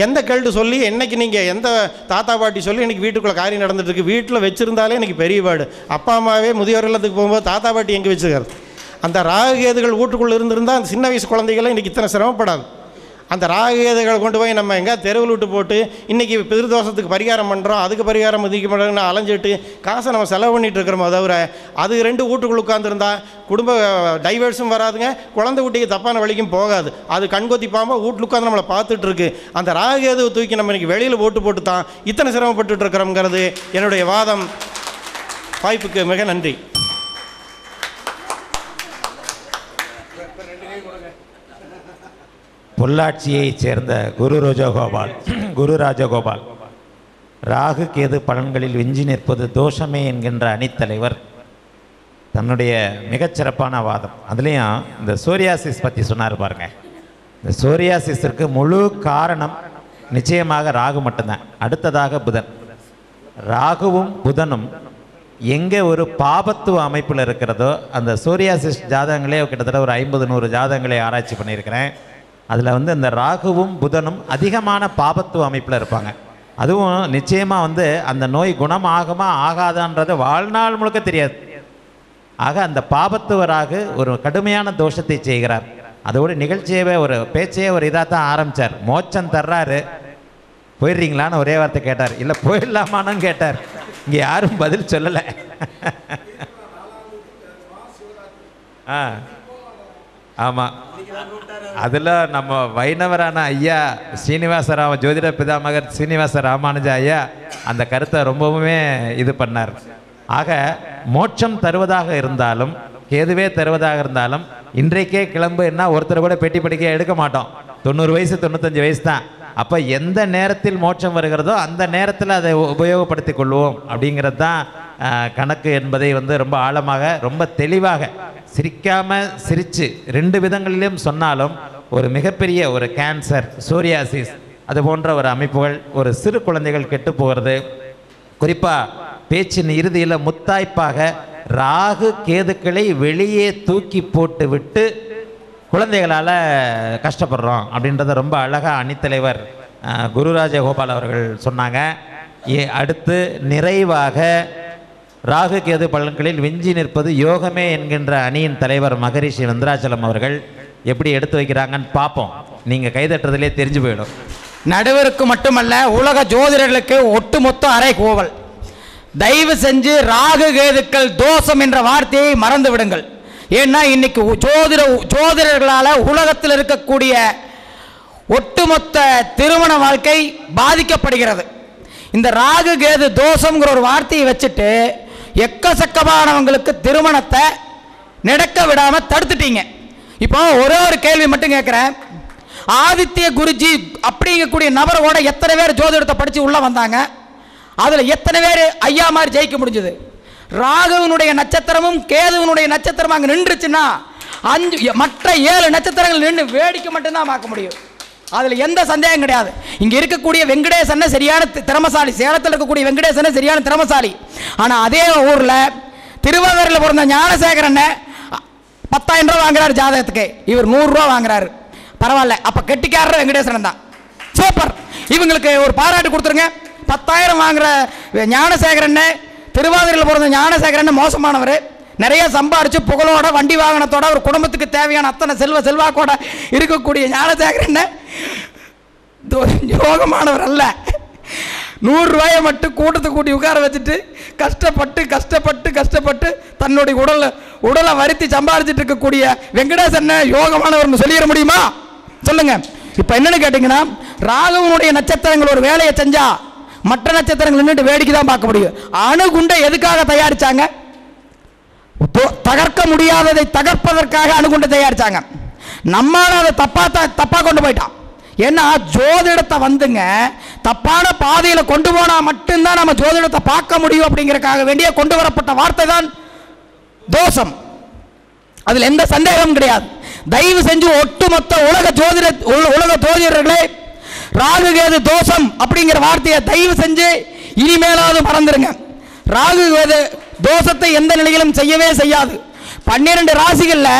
எந்த கல்டு சொல்லி என்றைக்கு நீங்கள் எந்த தாத்தா பாட்டி சொல்லி இன்றைக்கி வீட்டுக்குள்ளே காரியம் நடந்துட்டு இருக்கு வீட்டில் வச்சுருந்தாலே இன்றைக்கி பெரிய பாடு. அப்பா அம்மாவே முதியோர் இல்லத்துக்கு போகும்போது தாத்தா பாட்டி எங்கே வச்சுக்கிறது? அந்த ராகு கேதுகள் வீட்டுக்குள்ளே இருந்திருந்தால் அந்த சின்ன வயசு குழந்தைகளும் இன்றைக்கி இத்தனை சிரமப்படாது. அந்த ராககேதுகளை கொண்டு போய் நம்ம எங்கே தெருவில் விட்டு போட்டு இன்றைக்கி பிதிர்தோஷத்துக்கு பரிகாரம் பண்ணுறோம் அதுக்கு பரிகாரம் மதிக்க மாட்டோம்னு அலைஞ்சிட்டு காசை நம்ம செலவு பண்ணிகிட்டு இருக்கிறோமோ தவிர அது ரெண்டு வீட்டுக்குள்ள உட்காந்துருந்தா குடும்ப டைவர்ஸும் வராதுங்க. குழந்தை குட்டிக்கு தப்பான வழிக்கும் போகாது. அது கண்கொத்தி பாம்பா வீட்டில் உட்காந்து நம்மளை பார்த்துட்டு இருக்கு. அந்த ராகுகேதுவை தூக்கி நம்ம இன்றைக்கி வெளியில் ஓட்டு போட்டு தான் இத்தனை சிரமப்பட்டுட்டு இருக்கிறோங்கிறது என்னுடைய வாதம். வாய்ப்புக்கு மிக நன்றி. பொள்ளாச்சியைச் சேர்ந்த குரு ரோஜகோபால் குரு ராஜகோபால். ராகு கேது பலன்களில் விஞ்சி நிற்பது தோஷமே என்கின்ற அணித்தலைவர் தன்னுடைய மிகச்சிறப்பான வாதம். அதுலேயும் இந்த சோரியாசிஸ் பற்றி சொன்னார் பாருங்க. இந்த சோரியாசிஸிற்கு முழு காரணம் நிச்சயமாக ராகு மட்டும்தான். அடுத்ததாக புதன். ராகுவும் புதனும் எங்கே ஒரு பாபத்துவ அமைப்பில் இருக்கிறதோ அந்த சோரியாசிஸ் ஜாதகங்களே கிட்டத்தட்ட ஒரு ஐம்பது நூறு ஜாதகங்களை ஆராய்ச்சி பண்ணியிருக்கிறேன். அதில் வந்து அந்த ராகுவும் புதனும் அதிகமான பாபத்துவ அமைப்பில் இருப்பாங்க. அதுவும் நிச்சயமாக வந்து அந்த நோய் குணம் ஆகுமா ஆகாதான்றது வாழ்நாள் முழுக்க தெரியாது. ஆக அந்த பாபத்துவராக ஒரு கடுமையான தோஷத்தை செய்கிறார். அதோட நிகழ்ச்சியவே ஒரு பேச்சையே ஒரு இதாக தான் ஆரம்பித்தார் மோச்சம் தர்றாரு. போயிடுறீங்களான்னு ஒரே வார்த்தை கேட்டார். இல்லை போயிடலாமான்னு கேட்டார். இங்கே யாரும் பதில் சொல்லலை. ஆ. ஆமாம் அதில் நம்ம வைணவரான ஐயா ஸ்ரீனிவாச ராம ஜோதிட பிதாமகர் ஸ்ரீனிவாச ராமானுஜ ஐயா அந்த கருத்தை ரொம்பவுமே இது பண்ணார். ஆக மோட்சம் தருவதாக இருந்தாலும் கேதுவே தருவதாக இருந்தாலும் இன்றைக்கே கிளம்புன்னா ஒருத்தர் கூட பெட்டி படிக்க எடுக்க மாட்டோம். தொண்ணூறு வயசு தொண்ணூத்தஞ்சு வயசு தான். அப்போ எந்த நேரத்தில் மோட்சம் வருகிறதோ அந்த நேரத்தில் அதை உபயோகப்படுத்தி கொள்வோம் அப்படிங்கிறது தான் கணக்கு என்பதை வந்து ரொம்ப ஆழமாக ரொம்ப தெளிவாக சிரிக்காம சிரிச்சு ரெண்டு விதங்களிலும் சொன்னாலும் ஒரு மிகப்பெரிய ஒரு கேன்சர் சோரியாசிஸ் அது போன்ற ஒரு அமைப்புகள் ஒரு சிறு குழந்தைகள் கெட்டு போகிறது. குறிப்பாக பேச்சின் இறுதியில் முத்தாய்ப்பாக ராகு கேதுக்களை வெளியே தூக்கி போட்டு விட்டு குழந்தைகளால் கஷ்டப்படுறோம் அப்படின்றத ரொம்ப அழகாக அணித்தலைவர் குருராஜகோபால் அவர்கள் சொன்னாங்க. ஏ அடுத்து நிறைவாக ராகு கேது பலன்களில் விஞ்சி நிற்பது யோகமே என்கின்ற அணியின் தலைவர் மகரிஷி வெந்திராச்சலம் அவர்கள் எப்படி எடுத்து வைக்கிறாங்கன்னு பார்ப்போம். நீங்கள் கைதட்டுறதுலே தெரிஞ்சு போயிடும். நடுவருக்கு மட்டுமல்ல உலக ஜோதிடர்களுக்கு ஒட்டுமொத்த அரை கோவல். தயவு செஞ்சு ராகு கேதுக்கள் தோஷம் என்ற வார்த்தையை மறந்து விடுங்கள். ஏன்னா இன்னைக்கு உ- ஜோதிட ஜோதிடர்களால் உலகத்தில் இருக்கக்கூடிய ஒட்டுமொத்த திருமண வாழ்க்கை பாதிக்கப்படுகிறது. இந்த ராகு கேது தோஷங்கிற ஒரு வார்த்தையை வச்சுட்டு எக்கசக்கமானவங்களுக்கு திருமணத்தை நடக்க விடாம தடுத்துட்டீங்க. இப்போ ஒரே ஒரு கேள்வி மட்டும் கேட்குறேன் ஆதித்ய குருஜி அப்படிங்கக்கூடிய நபரோட எத்தனை பேர் ஜோதிடத்தை படித்து உள்ளே வந்தாங்க? அதில் எத்தனை பேர் ஐயா மாதிரி ஜெயிக்க முடிஞ்சது? ராகுவனுடைய நட்சத்திரமும் கேதுவனுடைய நட்சத்திரம் அங்கே நின்றுச்சுன்னா அஞ்சு மற்ற ஏழு நட்சத்திரங்கள் நின்று வேடிக்கை மட்டும்தான் பார்க்க முடியும். அதில் எந்த சந்தேகம் கிடையாது. இங்கே இருக்கக்கூடிய வெங்கடேசன் சரியான திறமசாலி சேலத்தில் இருக்கக்கூடிய வெங்கடேசன் சரியான திறமசாலி. ஆனால் அதே ஊரில் திருவாரூரில் பிறந்த ஞானசேகரன் பத்தாயிரம் ரூபா வாங்குறாரு ஜாதகத்துக்கு. இவர் நூறுரூவா வாங்குறாரு. பரவாயில்ல. அப்போ கெட்டிக்காரர் வெங்கடேசன் தான். சூப்பர். இவங்களுக்கு ஒரு பாராட்டு கொடுத்துருங்க. பத்தாயிரம் வாங்குற ஞானசேகரன் திருவாதிரையில் பிறந்த ஞானசேகரன் மோசமானவர். நிறைய சம்பாரிச்சு புகழோட வண்டி வாகனத்தோட ஒரு குடும்பத்துக்கு தேவையான அத்தனை செல்வ செல்வாக்கோட இருக்கக்கூடிய ஞானசேகரன் தோ- யோகமானவர் அல்ல. நூறுரூவாயை மட்டும் கூட்டத்தை கூட்டி உட்கார வச்சுட்டு கஷ்டப்பட்டு கஷ்டப்பட்டு கஷ்டப்பட்டு தன்னுடைய உடலை உடலை வருத்தி சம்பாரிச்சிட்டு இருக்கக்கூடிய வெங்கடேசன் யோகமானவர்னு சொல்லிட முடியுமா? சொல்லுங்க. இப்போ என்னன்னு கேட்டிங்கன்னா ராகவனுடைய நட்சத்திரங்கள் ஒரு வேலையை செஞ்சா மற்ற நட்சத்திரங்கள் நின்றுட்டு வேடிக்கை தான் பார்க்க முடியும். அணுகுண்டை எதுக்காக தயாரிச்சாங்க? தகர்க்க முடியாததை தகர்ப்பதற்காக அணுகுண்டு தயாரிச்சாங்க. நம்மளால் அதை தப்பா த- தப்பா கொண்டு போயிட்டான். ஏன்னா ஜோதிடத்தை வந்துங்க தப்பான பாதையில் கொண்டு போனா மட்டும்தான் நம்ம ஜோதிடத்தை பார்க்க முடியும் அப்படிங்கறதுக்காக வேண்டிய கொண்டு வரப்பட்ட வார்த்தை தான் தோஷம். அதில் எந்த சந்தேகமும் கிடையாது. தயவு செஞ்சு ஒட்டுமொத்த உலக ஜோதிட உலக ஜோதிடர்களே ராகு கேது தோஷம் அப்படிங்கிற வார்த்தையை தயவு செஞ்சு இனிமேலாவது மறந்துடுங்க ராகு கேது தோஷத்தை எந்த நிலையிலும் செய்யவே செய்யாது. பன்னிரண்டு ராசிகள்ல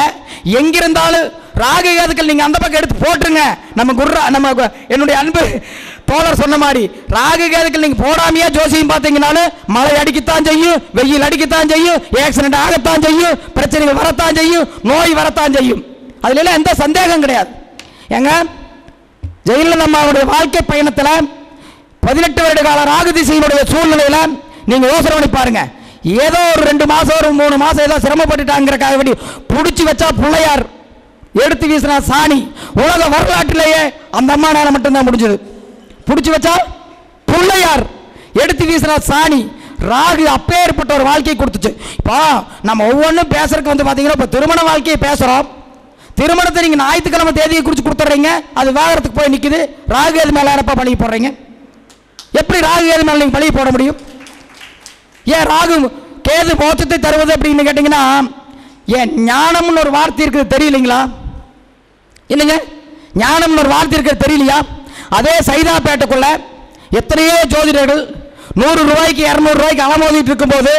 எங்கிருந்தாலும் ராகு கேதுக்கள் நீங்க அந்த பக்கம் எடுத்து போட்டுருங்க. நம்ம குர்ரா நம்ம என்னுடைய அன்பு தோழர் சொன்ன மாதிரி ராகு கேதுக்கள் நீங்க போடாமையா ஜோசியம் பார்த்தீங்கனாலும் மழை அடிக்கத்தான் செய்யும் வெயில் அடிக்கத்தான் செய்யும் ஆக்சிடென்ட் ஆகத்தான் செய்யும் பிரச்சனைகள் வரத்தான் செய்யும் நோய் வரத்தான் செய்யும். அதுல எல்லாம் எந்த சந்தேகம் கிடையாது. ஏங்க ஜெயலலிதா அம்மாவுடைய வாழ்க்கை பயணத்தில் பதினெட்டு வருட கால ராகு திசையினுடைய சூழ்நிலையில நீங்க யோசனை பண்ணி பாருங்க. ஏதோ ஒரு ரெண்டு மாதம் ஒரு மூணு மாதம் ஏதோ சிரமப்பட்டுட்டாங்கிறக்காக வேண்டி பிடிச்சி வச்சா பிள்ளையார். எடுத்து வீசினா சாணி. உலக வரலாற்றிலேயே அந்த அம்மானால மட்டும்தான் முடிஞ்சது. பிடிச்சி வச்சா பிள்ளையார். எடுத்து வீசினா சாணி. ராகு அப்பேற்பட்ட ஒரு வாழ்க்கையை கொடுத்துச்சு. இப்போ நம்ம ஒவ்வொன்றும் பேசுறதுக்கு வந்து பார்த்தீங்கன்னா இப்போ திருமண வாழ்க்கையை பேசுகிறோம் திருமணத்தை நீங்கள் ஞாயிற்றுக்கிழமை தேதியை குறித்து கொடுத்துட்றீங்க அது வேகறதுக்கு போய் நிற்குது ராகு எது மேலே யாரப்பா பழகி போடுறீங்க? எப்படி ராகு எது மேலே நீங்கள் பழகி போட முடியும்? ஏன் ராகு கேது மோட்சத்தை தருவது அப்படின்னு கேட்டிங்கன்னா ஏன் ஞானம்னு ஒரு வார்த்தை இருக்குது தெரியலைங்களா இல்லைங்க ஞானம்னு ஒரு வார்த்தை இருக்கிறது தெரியலையா? அதே சைதாப்பேட்டைக்குள்ள எத்தனையோ ஜோதிடர்கள் நூறு ரூபாய்க்கு இரநூறுவாய்க்கு அலமோதிட்டு இருக்கும்போது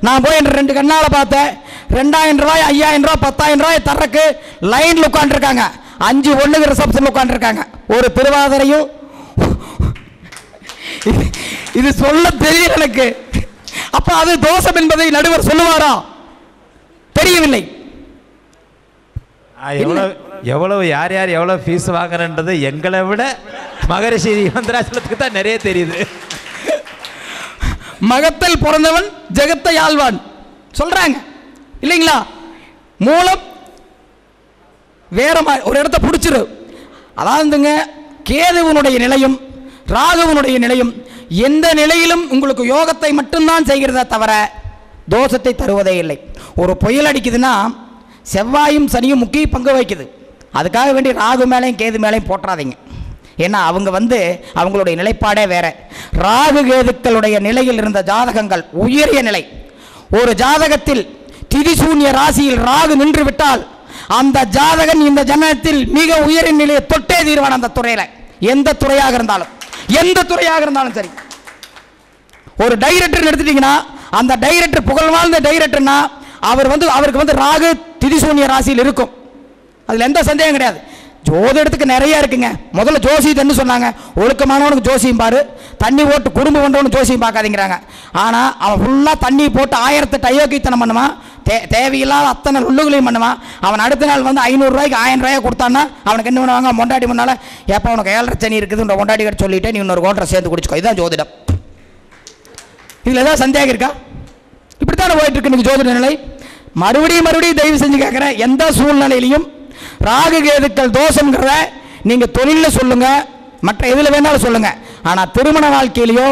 நான் போய் என்ற ரெண்டு கண்ணால் பார்த்தேன். ரெண்டாயிரம் ரூபாய் ஐயாயிரம் ரூபாய் பத்தாயிரம் ரூபாய் தரக்கு லைனில் உட்காந்துருக்காங்க அஞ்சு ஒன்றுக்கு ரிசப்ஷன் உட்காந்துருக்காங்க ஒரு திருவாதிரையும் இது- இது சொல்ல தெரியல எனக்கு. அப்ப அது தோஷம் என்பதை நடுவர் சொல்லுவாரா? தெரியவில்லை. எவ்வளவு எவ்வளவு யார் யார் எவ்வளவு ஃபீஸ் வாங்குறன்றது எங்களை விட மகரிஷி மந்திராசலத்துக்கு தான் நிறைய தெரியுது. மகத்தில் பிறந்தவன் ஜெகத்தை ஆழ்வான் சொல்றாங்க. இல்லைங்களா? மூலம் வேற ஒரு இடத்த பிடிச்சிரு. அதாவதுங்க கேதுவனுடைய நிலையும் ராகுவனுடைய நிலையும் எந்த நிலையிலும் உங்களுக்கு யோகத்தை மட்டும்தான் செய்கிறதே தவிர தோஷத்தை தருவதே இல்லை. ஒரு புயல் அடிக்குதுன்னா செவ்வாயும் சனியும் முக்கிய பங்கு வகிக்குது. அதுக்காக வேண்டி ராகு மேலேயும் கேது மேலேயும் போட்டுறாதீங்க ஏன்னா அவங்க வந்து அவங்களுடைய நிலைப்பாடே வேற. ராகு கேதுக்களுடைய நிலையில் இருந்த ஜாதகங்கள் உயரிய நிலை. ஒரு ஜாதகத்தில் திரிசூன்ய ராசியில் ராகு நின்று விட்டால் அந்த ஜாதகன் இந்த ஜனத்தில் மிக உயரிய நிலையை தொட்டே தீர்வான் அந்த துறையில். எந்த துறையாக இருந்தாலும். எந்த துறையாக இருந்தாலும் சரி. ஒரு டைரக்டர் எடுத்துட்டீங்கன்னா அந்த டைரக்டர் புகழ் வாழ்ந்த டைரக்டர்னா அவர் வந்து அவருக்கு வந்து ராகு திதிசூன்ய ராசியில் இருக்கும். அதில் எந்த சந்தேகம் கிடையாது. ஜோதிடத்துக்கு நிறைய இருக்குங்க. முதல்ல ஜோசியத்தன்னு சொன்னாங்க. ஒழுக்கமானவனுக்கு ஜோசியம் பாரு. தண்ணி போட்டு குடும்பம் பண்ணுறவனு ஜோசியம் பார்க்காதீங்கிறாங்க. ஆனால் அவன் ஃபுல்லாக தண்ணி போட்டு ஆயிரத்தெட்டு அயோக்கியத்தனம் பண்ணுவான். தே தேவையில்லாத அத்தனை உள்ளுகளையும் பண்ணுவான் அவன் அடுத்த நாள் வந்து ஐநூறுரூவாய்க்கு ஆயிரம் ரூபாய் கொடுத்தான்னா அவனுக்கு என்ன பண்ணுவாங்க? மொண்டாடி முன்னால் எப்போ உனக்கு ஏழரை சனி இருக்குதுன்ற மொண்டாடி கிட்ட சொல்லிட்டு நீ இன்னொரு கோட்டரை சேர்ந்து குடிச்சுக்கோ. இதுதான் ஜோதிடம். இதில் ஏதாவது சந்தேகம் இருக்கா? இப்படித்தான போயிட்டு இருக்கு இன்னைக்கு ஜோதிட நிலை? மறுபடியும் மறுபடியும் தயவு செஞ்சு கேட்குறேன் எந்த சூழ்நிலையிலையும் ராகு கேதுக்கள் தோஷங்கிறத நீங்கள் தொழிலில் சொல்லுங்கள் மற்ற எதில் வேணாலும் சொல்லுங்கள் ஆனால் திருமண வாழ்க்கையிலையோ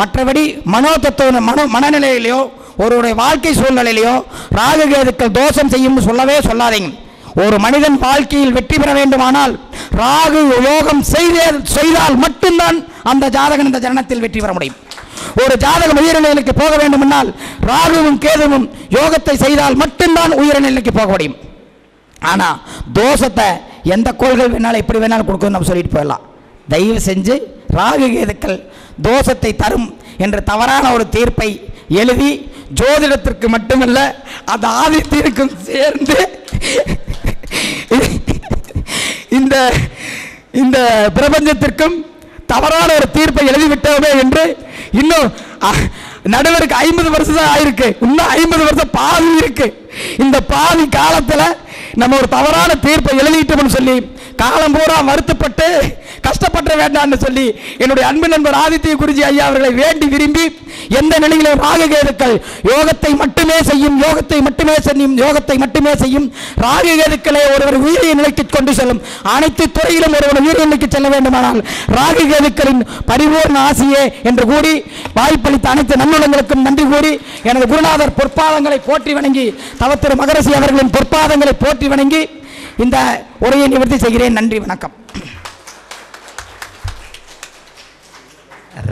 மற்றபடி மனோ தத்துவ மனோ மனநிலையிலையோ ஒருவருடைய வாழ்க்கை சூழ்நிலையிலையோ ராகு கேதுக்கள் தோஷம் செய்யும்னு சொல்லவே சொல்லாதீங்க. ஒரு மனிதன் வாழ்க்கையில் வெற்றி பெற வேண்டுமானால் ராகு யோகம் செய்தே செய்தால் மட்டும்தான் அந்த ஜாதகன் இந்த ஜனனத்தில் வெற்றி பெற முடியும். ஒரு ஜாதகம் உயர்நிலைக்கு போக வேண்டுமென்றால் ராகுவும் கேதுவும் யோகத்தை செய்தால் மட்டும்தான் உயர்நிலைக்கு போக முடியும். ஆனால் தோஷத்தை எந்த கோள்கள் வேணாலும் எப்படி வேணாலும் கொடுக்கும் நம்ம சொல்லிட்டு போயிடலாம். தயவு செஞ்சு ராகு கேதுக்கள் தோஷத்தை தரும் என்ற தவறான ஒரு தீர்ப்பை எழுதி ஜோதிடத்திற்கு மட்டுமல்ல அந்த ஆதித்திற்கும் சேர்ந்து இந்த இந்த பிரபஞ்சத்திற்கும் தவறான ஒரு தீர்ப்பை எழுதிவிட்டோமே என்று இன்னும் நடுவருக்கு ஐம்பது வருஷம் தான் ஆயிருக்கு. இன்னும் ஐம்பது வருஷம் பாதி இருக்கு. இந்த பாதி காலத்தில் நம்ம ஒரு தவறான தீர்ப்பை எழுதிட்டோம்னு சொல்லி காலம் பூரா வருத்தப்பட்டு கஷ்டப்பட வேண்டாம்னு சொல்லி என்னுடைய அன்பு நண்பர் ஆதித்ய குருஜி ஐயா அவர்களை வேண்டி விரும்பி எந்த நிலையிலும் ராககேதுக்கள் யோகத்தை மட்டுமே செய்யும் யோகத்தை மட்டுமே செய்யும் யோகத்தை மட்டுமே செய்யும் ராககேதுக்களை ஒருவர் உயிரிய நிலைக்கு கொண்டு செல்லும் அனைத்து துறையிலும் ஒருவர் உயிரிய நிலைக்கு செல்ல வேண்டுமானால் ராககேதுக்களின் பரிபூர்ண ஆசியே என்று கூறி வாய்ப்பளித்த அனைத்து நல்லுள்ளங்களுக்கும் நன்றி கூறி எனது குருநாதர் பொற்பாதங்களை போற்றி வணங்கி தவத்திரு மகரசி அவர்களின் பொற்பாதங்களை போற்றி வணங்கி இந்த உரையை நிவர்த்தி செய்கிறேன். நன்றி வணக்கம்.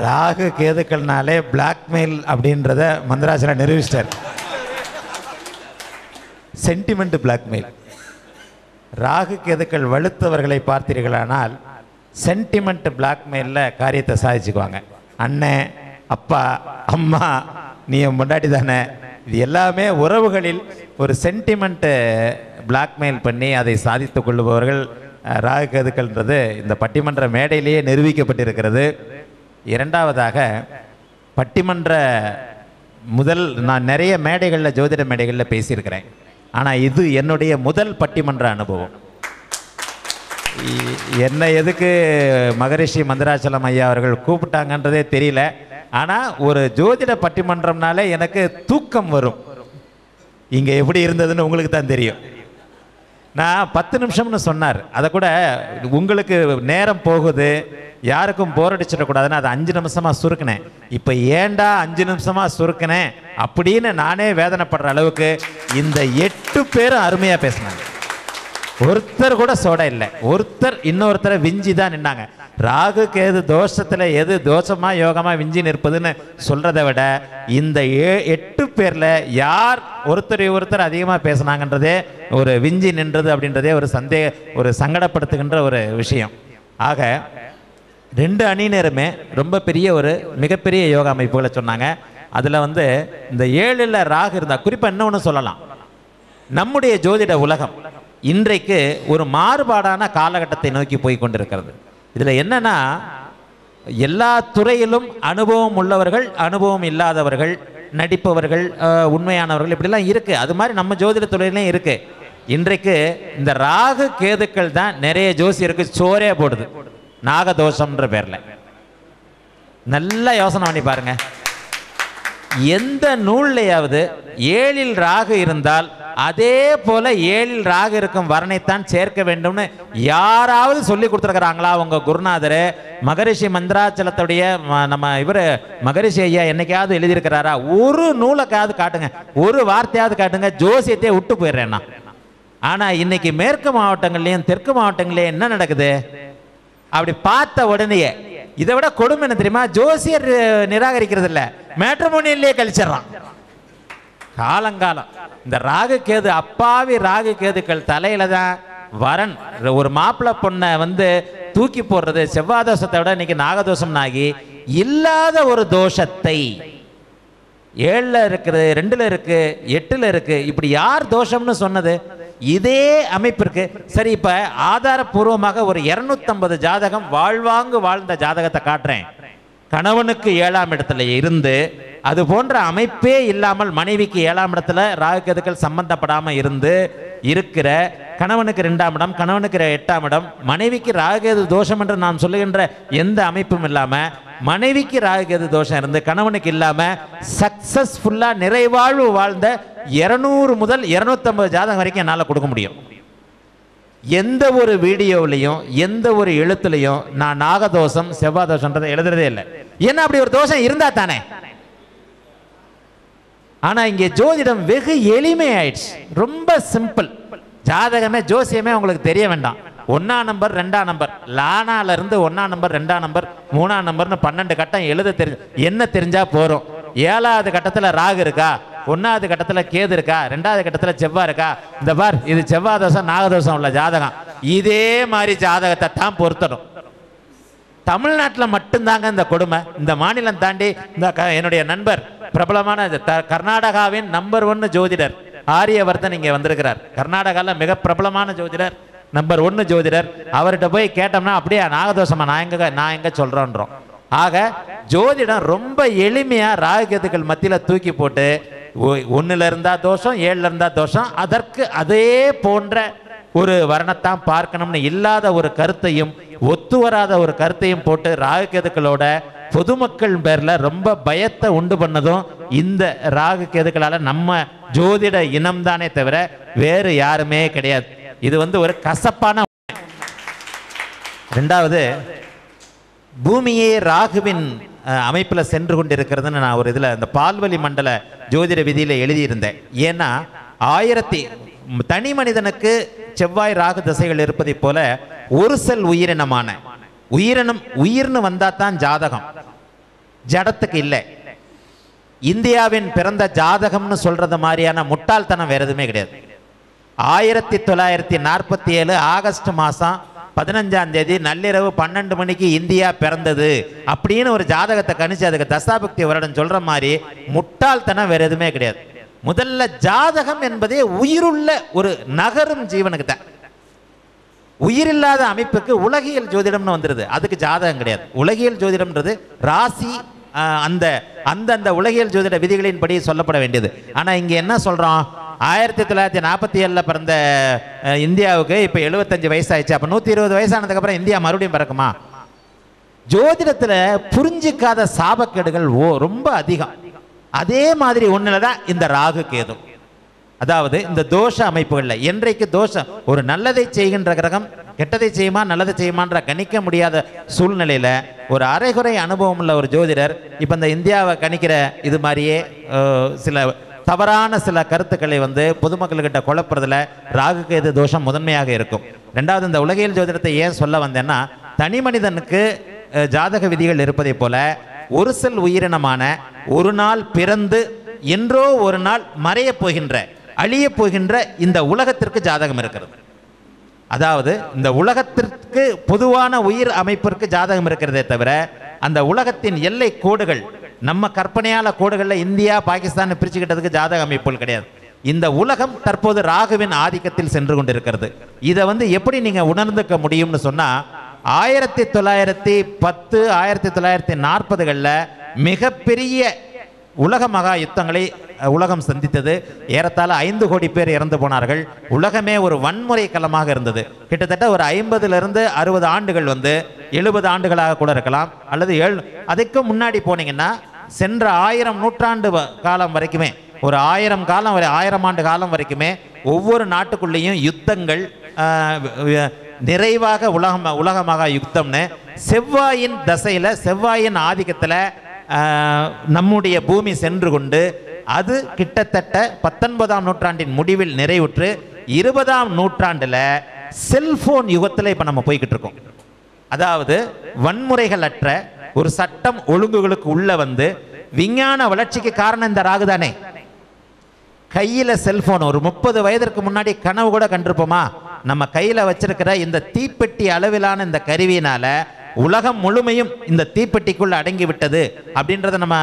ராகு கேதுக்கள்னாலே பிளாக்மெயில் அப்படின்றத மந்திராசனை நிரூபிச்சிட்டார். சென்டிமெண்ட் பிளாக்மெயில் ராகு கேதுக்கள் வலுத்தவர்களை பார்த்தீர்களானால் சென்டிமெண்ட் பிளாக்மெயிலில் காரியத்தை சாதிச்சுக்குவாங்க. அண்ணன் அப்பா அம்மா நீ முன்னாடி தானே. இது எல்லாமே உறவுகளில் ஒரு சென்டிமெண்ட்டு பிளாக்மெயில் பண்ணி அதை சாதித்துக் கொள்ளுபவர்கள் ராகு கேதுக்கள்ன்றது இந்த பட்டிமன்ற மேடையிலேயே நிரூபிக்கப்பட்டிருக்கிறது. இரண்டாவதாக பட்டிமன்ற முதல் நான் நிறைய மேடைகளில் ஜோதிட மேடைகளில் பேசியிருக்கிறேன். ஆனால் இது என்னுடைய முதல் பட்டிமன்ற அனுபவம். என்னை எதுக்கு மகரிஷி மந்திராச்சலம் ஐயா அவர்கள் கூப்பிட்டாங்கன்றதே தெரியல. ஆனால் ஒரு ஜோதிட பட்டிமன்றம்னாலே எனக்கு தூக்கம் வரும். இங்கே எப்படி இருந்ததுன்னு உங்களுக்கு தான் தெரியும். நான் பத்து நிமிஷம்னு சொன்னார். அதை கூட உங்களுக்கு நேரம் போகுது. யாருக்கும் போர் அடிச்சிடக்கூடாதுன்னு அதை அஞ்சு நிமிஷமாக சுருக்கினேன். இப்போ ஏன்டா அஞ்சு நிமிஷமாக சுருக்கினேன்? அப்படின்னு நானே வேதனைப்படுற அளவுக்கு இந்த எட்டு பேரும் அருமையாக பேசினாங்க. ஒருத்தர் கூட சோட இல்லை. ஒருத்தர் இன்னொருத்தரை விஞ்சி தான் நின்னாங்க. ராகுக்கு எது தோஷத்தில் எது தோஷமாக யோகமாக விஞ்சி நிற்பதுன்னு சொல்கிறத விட இந்த ஏ எட்டு பேரில் யார் ஒருத்தர் ஒருத்தர் அதிகமாக பேசுனாங்கன்றதே ஒரு விஞ்சி நின்றது அப்படின்றதே ஒரு சந்தேக ஒரு சங்கடப்படுத்துகின்ற ஒரு விஷயம். ஆக ரெண்டு அணியினருமே ரொம்ப பெரிய ஒரு மிகப்பெரிய யோகா அமைப்புகளை சொன்னாங்க. அதில் வந்து இந்த ஏழில் ராகு இருந்தால் குறிப்பாக இன்னொன்று சொல்லலாம். நம்முடைய ஜோதிட உலகம் இன்றைக்கு ஒரு மாறுபாடான காலகட்டத்தை நோக்கி போய் கொண்டிருக்கிறது. இதில் என்னன்னா எல்லா துறையிலும் அனுபவம் உள்ளவர்கள் அனுபவம் இல்லாதவர்கள் நடிப்பவர்கள் உண்மையானவர்கள் இப்படிலாம் இருக்குது அது மாதிரி நம்ம ஜோதிட துறையிலையும் இருக்குது இன்றைக்கு இந்த ராகு கேதுக்கள் தான் நிறைய ஜோசியருக்கு சோரே போடுது. நாகதோஷம்ன்ற பேரில். நல்லா யோசனை பண்ணி பாருங்க. எந்த நூல்லையாவது ஏழில் ராகு இருந்தால் அதே போல ஏழில் ராகு இருக்கும் வரனைத்தான் சேர்க்க வேண்டும்னு யாராவது சொல்லி கொடுத்துருக்குறாங்களா உங்க குருநாதர்? மகரிஷி மந்திராச்சலத்துடைய நம்ம இவர் மகரிஷி ஐயா என்னைக்காவது எழுதியிருக்கிறாரா? ஒரு நூலைக்காவது காட்டுங்க. ஒரு வார்த்தையாவது காட்டுங்க. ஜோசியத்தையே விட்டு போயிடுறேன் நான் ஆனா இன்னைக்கு மேற்கு மாவட்டங்கள்லயும் தெற்கு மாவட்டங்கள்லயும் என்ன நடக்குது? அப்படி பார்த்த உடனேயே இதை விட கொடுமை என்ன தெரியுமா? ஜோசியர் நிராகரிக்கிறது இல்லை மேட்ரமோனியிலேயே கழிச்சிடறான். காலங்காலம். இந்த ராகு கேது அப்பாவி ராகு கேதுக்கள் தலையில தான் வரன். ஒரு மாப்பிள்ளை பொண்ணை வந்து தூக்கி போடுறது செவ்வாய் தோஷத்தை விட இன்னைக்கு நாகதோஷம் ஆகி இல்லாத ஒரு தோஷத்தை. ஏழில் இருக்குது ரெண்டில் இருக்கு எட்டில் இருக்கு இப்படி யார் தோஷம்னு சொன்னது? இதே அமைப்பிற்கு சரி இப்போ ஆதாரபூர்வமாக ஒரு இரநூத்தம்பது ஜாதகம் வாழ்வாங்கு வாழ்ந்த ஜாதகத்தை காட்டுறேன். கணவனுக்கு ஏழாம் இடத்துல இருந்து அது போன்ற அமைப்பே இல்லாமல் மனைவிக்கு ஏழாம் இடத்துல ராகுகேதுக்கள் சம்பந்தப்படாமல் இருந்து இருக்கிற கணவனுக்கு ரெண்டாம் இடம் கணவனுக்கு எட்டாம் இடம் மனைவிக்கு ராகுகேது தோஷம் என்று நான் சொல்லுகின்ற எந்த அமைப்பும் இல்லாமல் மனைவிக்கு ராகுகேது தோஷம் இருந்து கணவனுக்கு இல்லாமல் சக்சஸ்ஃபுல்லாக நிறைவாழ்வு வாழ்ந்த இருநூறு முதல் இருநூத்தம்பது ஜாதகம் வரைக்கும் என்னால் கொடுக்க முடியும். எந்த ஒரு வீடியோவிலையும் எந்த ஒரு எழுத்துலையும் நான் நாகதோஷம் செவ்வாதோஷன்றதை எழுதுறதே இல்லை. ஏன்னா அப்படி ஒரு தோஷம் இருந்தா தானே? ஆனா இங்கே ஜோதிடம் வெகு எளிமையாயிடுச்சு. ரொம்ப சிம்பிள் ஜாதகமே ஜோசியமே உங்களுக்கு தெரிய வேண்டாம். ஒன்றாம் நம்பர் ரெண்டாம் நம்பர் லானால இருந்து ஒன்றாம் நம்பர் ரெண்டாம் நம்பர் மூணாம் நம்பர்னு பன்னெண்டு கட்டம் எழுத தெரிஞ்சு என்ன தெரிஞ்சா போறோம். ஏழாவது கட்டத்தில் ராகு இருக்கா? ஒன்றாவது கட்டத்தில் கேது இருக்கா? ரெண்டாவது கட்டத்தில் செவ்வாய் இருக்கா? இந்த பார் இது செவ்வாய் தோஷம் நாகதோஷம் உள்ள ஜாதகம். இதே மாதிரி ஜாதகத்தை தான் பொருத்தணும். தமிழ்நாட்டில் மட்டும்தாங்க இந்த கொடுமை. இந்த மாநிலம் தாண்டி இந்த க- என்னுடைய நண்பர் பிரபலமான இது த- கர்நாடகாவின் நம்பர் ஒன்னு ஜோதிடர் ஆரியவர்தன் இங்கே வந்திருக்கிறார். கர்நாடகாவில் மிக பிரபலமான ஜோதிடர் நம்பர் ஒன்று ஜோதிடர். அவர்கிட்ட போய் கேட்டோம்னா அப்படியே நாகதோஷமா நான் எங்க நான் எங்க சொல்கிறோன்றோம் ஆக ஜோதிடம் ரொம்ப எளிமையாக ராகுகேதுக்கள் மத்தியில் தூக்கி போட்டு ஒ- இருந்தால் தோஷம் ஏழில் இருந்தால் தோஷம். அதற்கு அதே போன்ற ஒரு வர்ணத்தான் பார்க்கணும்னு இல்லாத ஒரு கருத்தையும் ஒத்து வராத ஒரு கருத்தையும் போட்டு ராகுகேதுக்களோட பொதுமக்கள் பேரில் ரொம்ப பயத்தை உண்டு பண்ணதும் இந்த ராகு கேதுக்களால நம்ம ஜோதிட இனம்தானே தவிர வேறு யாருமே கிடையாது. இது வந்து ஒரு கசப்பான ரெண்டாவது பூமியே ராகுவின் அமைப்பில் சென்று கொண்டிருக்கிறதுன்னு நான் ஒரு இதில் இந்த பால்வழி மண்டல ஜோதிட விதியில் எழுதியிருந்தேன். ஏன்னா ஆயிரத்தி தனி மனிதனுக்கு செவ்வாய் ராகு திசைகள் இருப்பதைப் போல ஒரு செல் உயிரினமான உயிரினம் உயிர்னு வந்தா தான் ஜாதகம். ஜடத்துக்கு இல்லை. இந்தியாவின் பிறந்த ஜாதகம்னு சொல்றது மாதிரியான முட்டாள்தனம் வேற எதுவுமே கிடையாது. ஆயிரத்தி தொள்ளாயிரத்தி நாற்பத்தி ஏழு ஆகஸ்ட் மாதம் பதினஞ்சாம் தேதி நள்ளிரவு பன்னெண்டு மணிக்கு இந்தியா பிறந்தது. அப்படின்னு ஒரு ஜாதகத்தை கணிச்சு அதுக்கு தசாபக்தி வருடம் சொல்ற மாதிரி முட்டாள்தனம் வேற எதுவுமே கிடையாது. முதல்ல ஜாதகம் என்பதே உயிருள்ள ஒரு நகரும் ஜீவனுக்கு தான் உயிரில்லாத அமைப்புக்கு உலகியல் ஜோதிடம்னு வந்துருது. அதுக்கு ஜாதகம் கிடையாது. உலகியல் ஜோதிடம்ன்றது ராசி அந்த அந்தந்த உலகியல் ஜோதிட விதிகளின்படி சொல்லப்பட வேண்டியது. ஆனால் இங்கே என்ன சொல்கிறோம் ஆயிரத்தி தொள்ளாயிரத்தி நாற்பத்தி ஏழில் பிறந்த இந்தியாவுக்கு இப்போ எழுபத்தஞ்சு வயசாயிடுச்சு. அப்போ நூற்றி இருபது வயசானதுக்கப்புறம் இந்தியா மறுபடியும் பிறக்குமா? ஜோதிடத்தில் புரிஞ்சிக்காத சாபக்கேடுகள் ஓ ரொம்ப அதிகம். அதே மாதிரி ஒன்றில் தான் இந்த ராகு கேதும் அதாவது இந்த தோஷ அமைப்புகளில் என்றைக்கு தோஷம் ஒரு நல்லதை செய்கின்ற கிரகம் கெட்டதை செய்யுமா நல்லதை செய்யுமான்ற கணிக்க முடியாத சூழ்நிலையில் ஒரு அரைகுறை அனுபவம் உள்ள ஒரு ஜோதிடர் இப்போ இந்த இந்தியாவை கணிக்கிற இது மாதிரியே சில தவறான சில கருத்துக்களை வந்து பொதுமக்கள்கிட்ட குழப்புறதுல ராகுக்கு எது தோஷம் முதன்மையாக இருக்கும். ரெண்டாவது இந்த உலகியல் ஜோதிடத்தை ஏன் சொல்ல வந்தேன்னா தனி மனிதனுக்கு ஜாதக விதிகள் இருப்பதைப் போல ஒரு செல் உயிரினமான ஒரு நாள் பிறந்து என்றோ ஒரு நாள் மறையப் போகின்ற அழியப் போகின்ற இந்த உலகத்திற்கு ஜாதகம் இருக்கிறது. அதாவது இந்த உலகத்திற்கு பொதுவான உயிர் அமைப்பிற்கு ஜாதகம் இருக்கிறதே தவிர அந்த உலகத்தின் எல்லை கோடுகள் நம்ம கற்பனையால கோடுகளில் இந்தியா பாகிஸ்தான் பிரிச்சுக்கிட்டதுக்கு ஜாதக அமைப்புகள் கிடையாது. இந்த உலகம் தற்போது ராகுவின் ஆதிக்கத்தில் சென்று கொண்டிருக்கிறது. இதை வந்து எப்படி நீங்க உணர்ந்துக்க முடியும்னு சொன்னா ஆயிரத்தி தொள்ளாயிரத்தி பத்து ஆயிரத்தி தொள்ளாயிரத்தி நாற்பதுகளில் மிகப்பெரிய உலக மகா யுத்தங்களை உலகம் சந்தித்தது. ஏறத்தாழ ஐந்து கோடி பேர் இறந்து போனார்கள். உலகமே ஒரு வன்முறை களமாக இருந்தது. கிட்டத்தட்ட ஒரு ஐம்பதுலேருந்து அறுபது ஆண்டுகள் வந்து எழுபது ஆண்டுகளாக கூட இருக்கலாம். அல்லது ஏழு அதுக்கு முன்னாடி போனீங்கன்னா சென்ற ஆயிரம் நூற்றாண்டு காலம் வரைக்குமே ஒரு ஆயிரம் காலம் வரை ஆயிரம் ஆண்டு காலம் வரைக்குமே ஒவ்வொரு நாட்டுக்குள்ளேயும் யுத்தங்கள் நிறைவாக உலகம் உலகமாக யுத்தம்னு செவ்வாயின் தசையில் செவ்வாயின் ஆதிக்கத்தில் நம்முடைய பூமி சென்று கொண்டு அது கிட்டத்தட்ட பத்தொன்பதாம் நூற்றாண்டின் முடிவில் நிறைவுற்று இருபதாம் நூற்றாண்டில் செல்போன் யுகத்தில் இப்போ நம்ம போய்கிட்டு இருக்கோம். அதாவது வன்முறைகள் அற்ற ஒரு சட்டம் ஒழுங்குகளுக்கு உள்ள வந்து விஞ்ஞான வளர்ச்சிக்கு காரணம் இந்த ராகு தானே. கையில செல்போன் ஒரு முப்பது வயதிற்கு முன்னாடி கனவு கூட கண்டிருப்போமா? நம்ம கையில் வச்சிருக்கிற இந்த தீப்பெட்டி அளவிலான இந்த கருவியினால உலகம் முழுமையும் இந்த தீப்பெட்டிக்குள்ள அடங்கி விட்டது அப்படின்றத நம்ம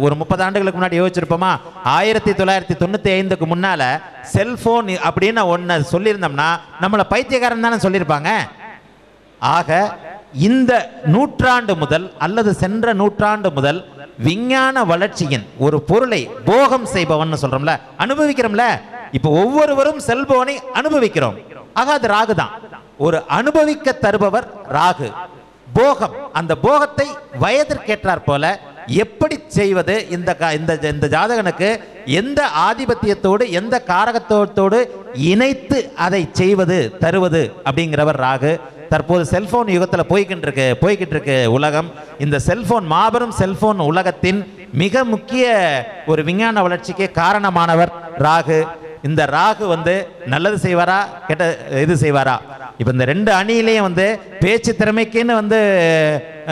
ஒரு முப்பது ஆண்டுகளுக்கு முன்னாடி யோசிச்சிருப்போமா? ஆயிரத்தி தொள்ளாயிரத்தி தொண்ணூத்தி ஐந்துக்கு முன்னால செல்போன் அப்படின்னு ஒன்னு சொல்லியிருந்தோம்னா நம்மளை பைத்தியக்காரன் தானே சொல்லியிருப்பாங்க. ஆக இந்த நூற்றாண்டு முதல் அல்லது சென்ற நூற்றாண்டு முதல் விஞ்ஞான வளர்ச்சியின் ஒரு பொருளை போகம் செய்பவன் சொல்றோம்ல அனுபவிக்கிறோம்ல. இப்போ ஒவ்வொருவரும் செல்போனை அனுபவிக்கிறோம். ஆக அது ராகு தான் ஒரு அனுபவிக்க தருபவர் ராகு. போகம். அந்த போகத்தை வயதிற்கேற்றார் போல எப்படி செய்வது? இந்த கா- இந்த இந்த ஜாதகனுக்கு எந்த ஆதிபத்தியத்தோடு எந்த காரகத்தோடு இணைத்து அதை செய்வது தருவது அப்படிங்கிறவர் ராகு. தற்போது செல்போன் யுகத்தில் போய்கிட்டு இருக்கு போய்கிட்டு இருக்கு உலகம். இந்த செல்போன் மாபெரும் செல்போன் உலகத்தின் மிக முக்கிய ஒரு விஞ்ஞான வளர்ச்சிக்கு காரணமானவர் ராகு. இந்த ராகு வந்து நல்லது செய்வாரா கெட்ட இது செய்வாரா? இப்போ இந்த ரெண்டு அணியிலையும் வந்து பேச்சு திறமைக்குன்னு வந்து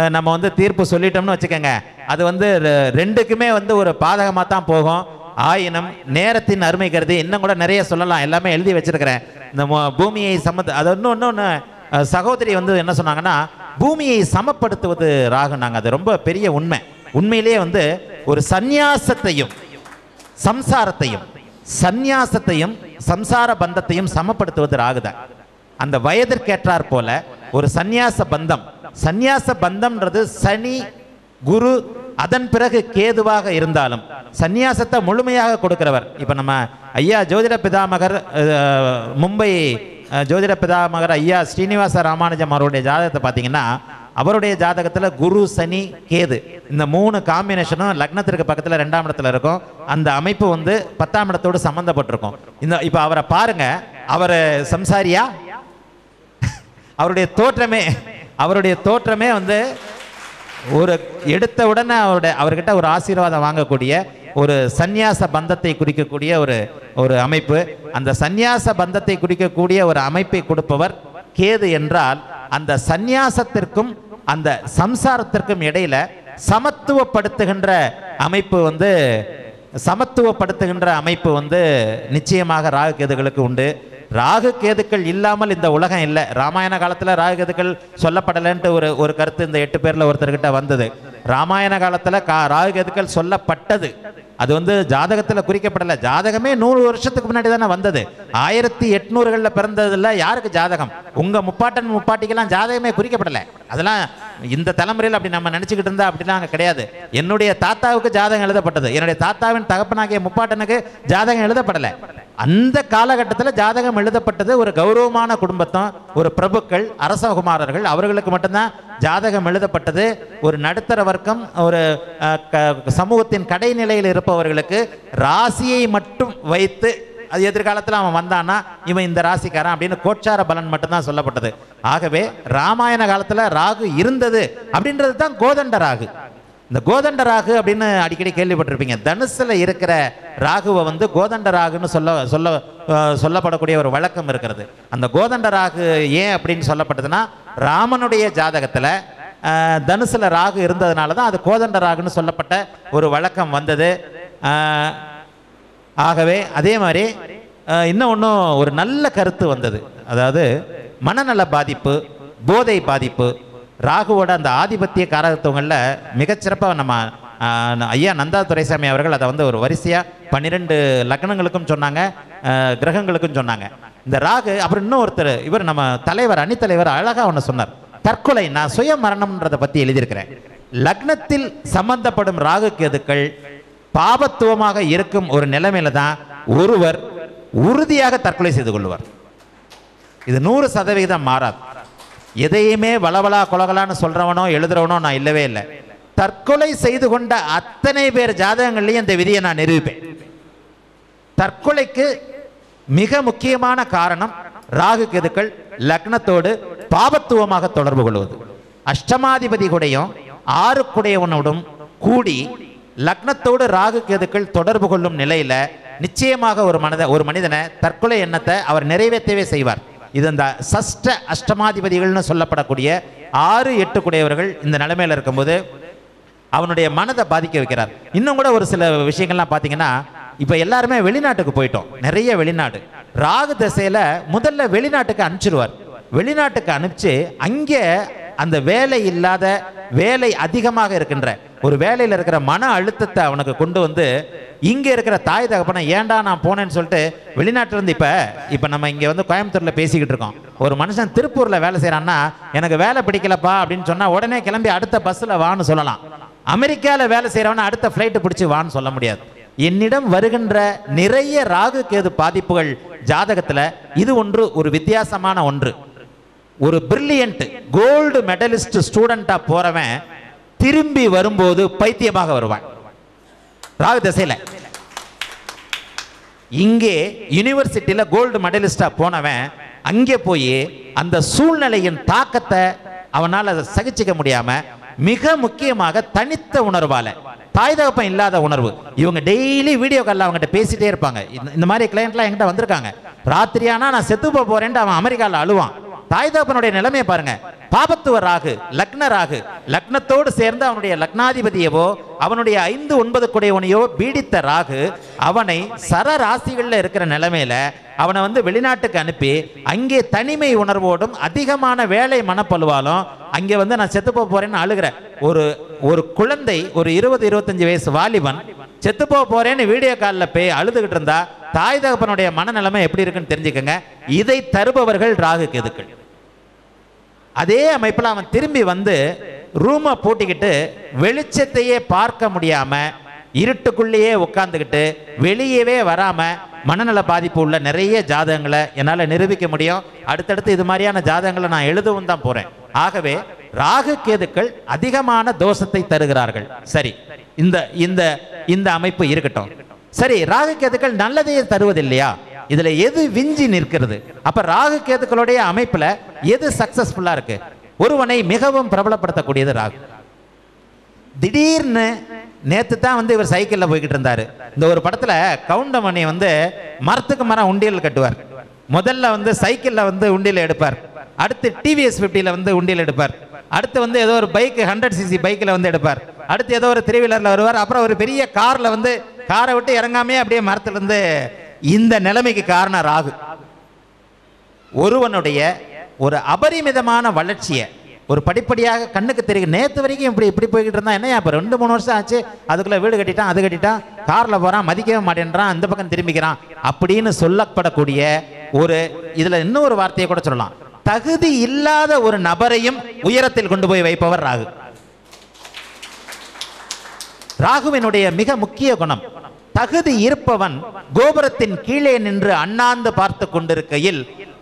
நம்ம வந்து தீர்ப்பு சொல்லிட்டோம்னு வச்சுக்கோங்க. அது வந்து ரெ- ரெண்டுக்குமே வந்து ஒரு பாதகமாக தான் போகும். ஆயினும் நேரத்தின் அருமை கருதி இன்னும் கூட நிறைய சொல்லலாம். எல்லாமே எழுதி வச்சிருக்கிறேன். இந்த பூமியை சம்மந்த அது இன்னும் இன்னொன்று சகோதரி வந்து என்ன சொன்னாங்கன்னா பூமியை சமப்படுத்துவது ராகுனாங்க. அது ரொம்ப பெரிய உண்மை. உண்மையிலேயே வந்து ஒரு சந்நியாசத்தையும் சம்சாரத்தையும் சந்நியாசத்தையும் சம்சார பந்தத்தையும் சமப்படுத்துவது அந்த வயதிற்கேற்றார் போல ஒரு சந்நியாச பந்தம். சந்நியாச பந்தம்ன்றது சனி குரு அதன் பிறகு கேதுவாக இருந்தாலும் சந்நியாசத்தை முழுமையாக கொடுக்கிறவர். இப்போ நம்ம ஐயா ஜோதிட பிதாமகர் மும்பை ஜோதிட பிதாமகர் ஐயா ஸ்ரீனிவாச ராமானுஜம் அவருடைய ஜாதகத்தை பார்த்தீங்கன்னா அவருடைய ஜாதகத்தில் குரு சனி கேது. இந்த மூணு காம்பினேஷனும் லக்னத்திற்கு பக்கத்தில் ரெண்டாம் இடத்துல இருக்கும். அந்த அமைப்பு வந்து பத்தாம் இடத்தோடு சம்மந்தப்பட்டிருக்கும் இந்த இப்போ அவரை பாருங்க. அவர் சம்சாரியா? அவருடைய தோற்றமே அவருடைய தோற்றமே வந்து ஒரு எடுத்த உடனே அவருடைய அவர்கிட்ட ஒரு ஆசீர்வாதம் வாங்கக்கூடிய ஒரு சந்நியாச பந்தத்தை குறிக்கக்கூடிய ஒரு ஒரு அமைப்பு. அந்த சந்நியாச பந்தத்தை குறிக்கக்கூடிய ஒரு அமைப்பை கொடுப்பவர் கேது என்றால் அந்த சந்நியாசத்திற்கும் அந்த சம்சாரத்திற்கும் இடையில சமத்துவப்படுத்துகின்ற அமைப்பு வந்து சமத்துவப்படுத்துகின்ற அமைப்பு வந்து நிச்சயமாக ராகு கேதுகளுக்கு உண்டு. ராகு கேதுக்கள் இல்லாமல் இந்த உலகம் இல்லை. ராமாயண காலத்தில் ராகு கேதுக்கள் சொல்லப்படலைன்ட்டு ஒரு ஒரு கருத்து இந்த எட்டு பேரில் ஒருத்தர்கிட்ட வந்தது. ராமாயண காலத்தில் கா ராகுகேதுக்கள் சொல்லப்பட்டது. அது வந்து ஜாதகத்தில் குறிக்கப்படலை. ஜாதகமே நூறு வருஷத்துக்கு முன்னாடி தானே வந்தது. ஆயிரத்தி எட்நூறுகளில் பிறந்ததில் யாருக்கு ஜாதகம்? உங்கள் முப்பாட்டன் முப்பாட்டிக்கெல்லாம் ஜாதகமே குறிக்கப்படலை. அதெல்லாம் இந்த தலைமுறையில் அப்படி நம்ம நினச்சிக்கிட்டு இருந்தா அப்படிலாம் அங்கே கிடையாது. என்னுடைய தாத்தாவுக்கு ஜாதகம் எழுதப்பட்டது. என்னுடைய தாத்தாவின் தகப்பனாகிய முப்பாட்டனுக்கு ஜாதகம் எழுதப்படலை. அந்த காலகட்டத்தில் ஜாதகம் எழுதப்பட்டது ஒரு கௌரவமான குடும்பத்தம் ஒரு பிரபுக்கள் அரசகுமாரர்கள். அவர்களுக்கு மட்டும்தான் ஜாதகம் எழுதப்பட்டது. ஒரு நடுத்தர வர்க்கம் ஒரு க- சமூகத்தின் கடைநிலையில் இருப்பவர்களுக்கு ராசியை மட்டும் வைத்து அது எதிர்காலத்தில் அவன் வந்தான்னா இவன் இந்த ராசிக்காரன் அப்படின்னு கோச்சார பலன் மட்டும்தான் சொல்லப்பட்டது. ஆகவே ராமாயண காலத்தில் ராகு இருந்தது அப்படின்றது தான் கோதண்ட ராகு. இந்த கோதண்ட ராகு அப்படின்னு அடிக்கடி கேள்விப்பட்டிருப்பீங்க. தனுசில் இருக்கிற ராகுவை வந்து கோதண்ட ராகுன்னு சொல்ல சொல்ல சொல்லப்படக்கூடிய ஒரு வழக்கம் இருக்கிறது. அந்த கோதண்ட ராகு ஏன் அப்படின்னு சொல்லப்பட்டதுன்னா ராமனுடைய ஜாதகத்தில் தனுசில் ராகு இருந்ததுனால தான் அது கோதண்ட ராகுன்னு சொல்லப்பட்ட ஒரு வழக்கம் வந்தது. ஆகவே அதே மாதிரி இன்னும் ஒன்றும் ஒரு நல்ல கருத்து வந்தது. அதாவது மனநல பாதிப்பு போதை பாதிப்பு ராகுவோட அந்த ஆதிபத்திய காரகத்துவங்களில் மிகச்சிறப்பாக நம்ம ஐயா நந்தா துரைசாமி அவர்கள் அதை வந்து ஒரு வரிசையாக பன்னிரெண்டு லக்னங்களுக்கும் சொன்னாங்க கிரகங்களுக்கும் சொன்னாங்க. இந்த ராகு அப்புறம் இன்னும் ஒருத்தர் இவர் நம்ம தலைவர் அணித்தலைவர் அழகாக ஒன்று சொன்னார். தற்கொலை நான் சுய மரணம்ன்றதை பற்றி எழுதியிருக்கிறேன். லக்னத்தில் சம்பந்தப்படும் ராகு கேதுக்கள் பாபத்துவமாக இருக்கும் ஒரு நிலைமையில தான் ஒருவர் உறுதியாக தற்கொலை செய்து கொள்வார். இது நூறு சதவிகிதம் மாறாது. எதையுமே வளவலா கொலகலான்னு சொல்றவனோ எழுதுறவனோ நான் இல்லவே இல்லை. தற்கொலை செய்து கொண்ட அத்தனை பேர் ஜாதகங்கள்லையும் இந்த விதியை நான் நிரூபிப்பேன். தற்கொலைக்கு மிக முக்கியமான காரணம் ராகு கெதுக்கள் லக்னத்தோடு பாபத்துவமாக தொடர்பு கொள்வது. அஷ்டமாதிபதி கூடையும் ஆறு குடையவனோடும் கூடி லக்னத்தோடு ராகு கேதுக்கள் தொடர்பு கொள்ளும் நிலையில நிச்சயமாக ஒரு மனித ஒரு மனிதனை தற்கொலை எண்ணத்தை அவர் நிறைவேற்றவே செய்வார். இது இந்த சஷ்ட அஷ்டமாதிபதிகள்னு சொல்லப்படக்கூடிய ஆறு எட்டு குடையவர்கள் இந்த நிலைமையில் இருக்கும்போது அவனுடைய மனதை பாதிக்க வைக்கிறார். இன்னும் கூட ஒரு சில விஷயங்கள்லாம் பார்த்தீங்கன்னா இப்போ எல்லாருமே வெளிநாட்டுக்கு போயிட்டோம். நிறைய வெளிநாடு. ராகு தசையில் முதல்ல வெளிநாட்டுக்கு அனுப்பிச்சிருவார். வெளிநாட்டுக்கு அனுப்பிச்சு அங்கே அந்த வேலை இல்லாத வேலை அதிகமாக இருக்கின்ற ஒரு வேலையில் இருக்கிற மன அழுத்தத்தை அவனுக்கு கொண்டு வந்து இங்கே இருக்கிற தாய் தகப்பனை ஏன்டா நான் போனேன்னு சொல்லிட்டு வெளிநாட்டிலேருந்து இப்போ இப்போ நம்ம இங்கே வந்து கோயம்புத்தூரில் பேசிக்கிட்டு இருக்கோம். ஒரு மனுஷன் திருப்பூரில் வேலை செய்கிறான்னா எனக்கு வேலை பிடிக்கலப்பா அப்படின்னு சொன்னால் உடனே கிளம்பி அடுத்த பஸ்ஸில் வான்னு சொல்லலாம். அமெரிக்காவில் வேலை செய்கிறவன அடுத்த ஃப்ளைட்டு பிடிச்சி வான்னு சொல்ல முடியாது. என்னிடம் வருகின்ற நிறைய ராகு கேது பாதிப்புகள் ஜாதகத்தில் இது ஒன்று ஒரு வித்தியாசமான ஒன்று. ஒரு பிரில்லியன்ட் கோல்டு மெடலிஸ்ட் ஸ்டூடெண்டா போறவன் திரும்பி வரும்போது பைத்தியமாக வருவான். ராகு திசையில. இங்கே யூனிவர்சிட்டியில கோல்டு மெடலிஸ்டா போனவன் அங்கே போய் அந்த சூழ்நிலையின் தாக்கத்தை அவனால் அதை சகிச்சிக்க முடியாம மிக முக்கியமாக தனித்த உணர்வால தாய் தகப்பம் இல்லாத உணர்வு. இவங்க டெய்லி வீடியோ காலில் அவங்ககிட்ட பேசிட்டே இருப்பாங்க. இந்த- இந்த மாதிரி கிளையண்ட்லாம் என்கிட்ட வந்திருக்காங்க. ராத்திரியானா நான் செத்து போக போறேன்ட்டு அவன் அமெரிக்காவில் அழுவான். தாய் தகப்பனுடைய நிலைமையை பாருங்க. பாபத்துவ ராகு லக்ன ராகு லக்னத்தோடு சேர்ந்து அவனுடைய லக்னாதிபதியவோ அவனுடைய ஐந்து ஒன்பது குடையவனையோ பீடித்த ராகு அவனை சர ராசிகளில் இருக்கிற நிலைமையில அவனை வந்து வெளிநாட்டுக்கு அனுப்பி அங்கே தனிமை உணர்வோடும் அதிகமான வேலை மனப்பழுவாலும் அங்கே வந்து நான் செத்து போக போறேன்னு அழுகிறேன். ஒரு ஒரு குழந்தை ஒரு இருபது இருபத்தஞ்சு வயசு வாலிபன் செத்து போக போறேன்னு வீடியோ காலில் போய் அழுதுகிட்டு இருந்தா தாய் தகப்பனுடைய மனநிலைமை எப்படி இருக்குன்னு தெரிஞ்சுக்கங்க. இதை தருபவர்கள் ராகு கெதுக்கள். அதே அமைப்பில் அவன் திரும்பி வந்து ரூமை பூட்டிக்கிட்டு வெளிச்சத்தையே பார்க்க முடியாமல் இருட்டுக்குள்ளேயே உட்காந்துக்கிட்டு வெளியவே வராமல் மனநல பாதிப்பு உள்ள நிறைய ஜாதகங்களை என்னால் நிரூபிக்க முடியும். அடுத்தடுத்து இது மாதிரியான ஜாதகங்களை நான் எழுதவும் தான் போகிறேன் ஆகவே ராகு கேதுக்கள் அதிகமான தோஷத்தை தருகிறார்கள். சரி இந்த இந்த இந்த அமைப்பு இருக்கட்டும். சரி ராகு கேதுக்கள் நல்லதையே தருவதில்லையா? இதுல எது விஞ்சி நிற்கிறது? அப்ப ராகு கேதுக்களுடைய அமைப்புல எது சக்சஸ்ஃபுல்லா இருக்கு? ஒருவனை மிகவும் பிரபலப்படுத்தக்கூடியது ராகு. திடீர்னு நேத்து தான் வந்து இவர் சைக்கிளில் போய்கிட்டு இருந்தாரு. இந்த ஒரு படத்துல கவுண்டமணி வந்து மரத்துக்கு மரம் உண்டியல் கட்டுவார். முதல்ல வந்து சைக்கிளில் வந்து உண்டியல் எடுப்பார். அடுத்து டிவிஎஸ் ஃபிஃப்டியில் வந்து உண்டியல் எடுப்பார். அடுத்து வந்து ஏதோ ஒரு பைக் ஹண்ட்ரட் சிசி பைக்கில் வந்து எடுப்பார். அடுத்து ஏதோ ஒரு த்ரீ வீலரில் வருவார். அப்புறம் ஒரு பெரிய காரில் வந்து காரை விட்டு இறங்காமே அப்படியே மரத்துலேருந்து இந்த நிலைமைக்கு காரணம் ராகு. ஒருவனுடைய ஒரு அபரிமிதமான வளர்ச்சியை ஒரு படிப்படியாக கண்ணுக்கு தெரியும் நேற்று வரைக்கும் இப்படி இப்படி போய்கிட்டு இருந்தா என்ன இப்போ ரெண்டு மூணு வருஷம் ஆச்சு. அதுக்குள்ள வீடு கட்டிட்டான் அது கட்டிட்டான். காரில் போகிறான் மதிக்கவே மாட்டேன்றான் அந்த பக்கம் திரும்பிக்கிறான் அப்படின்னு சொல்லப்படக்கூடிய ஒரு இதில் இன்னொரு வார்த்தையை கூட சொல்லலாம். தகுதி இல்லாத ஒரு நபரையும் உயரத்தில் கொண்டு போய் வைப்பவர் ராகு. ராகுவினுடைய மிக முக்கிய குணம் தகுதி இருப்பவன் கோபுரத்தின் கீழே நின்று அண்ணாந்து பார்த்து கொண்டிருக்கையில்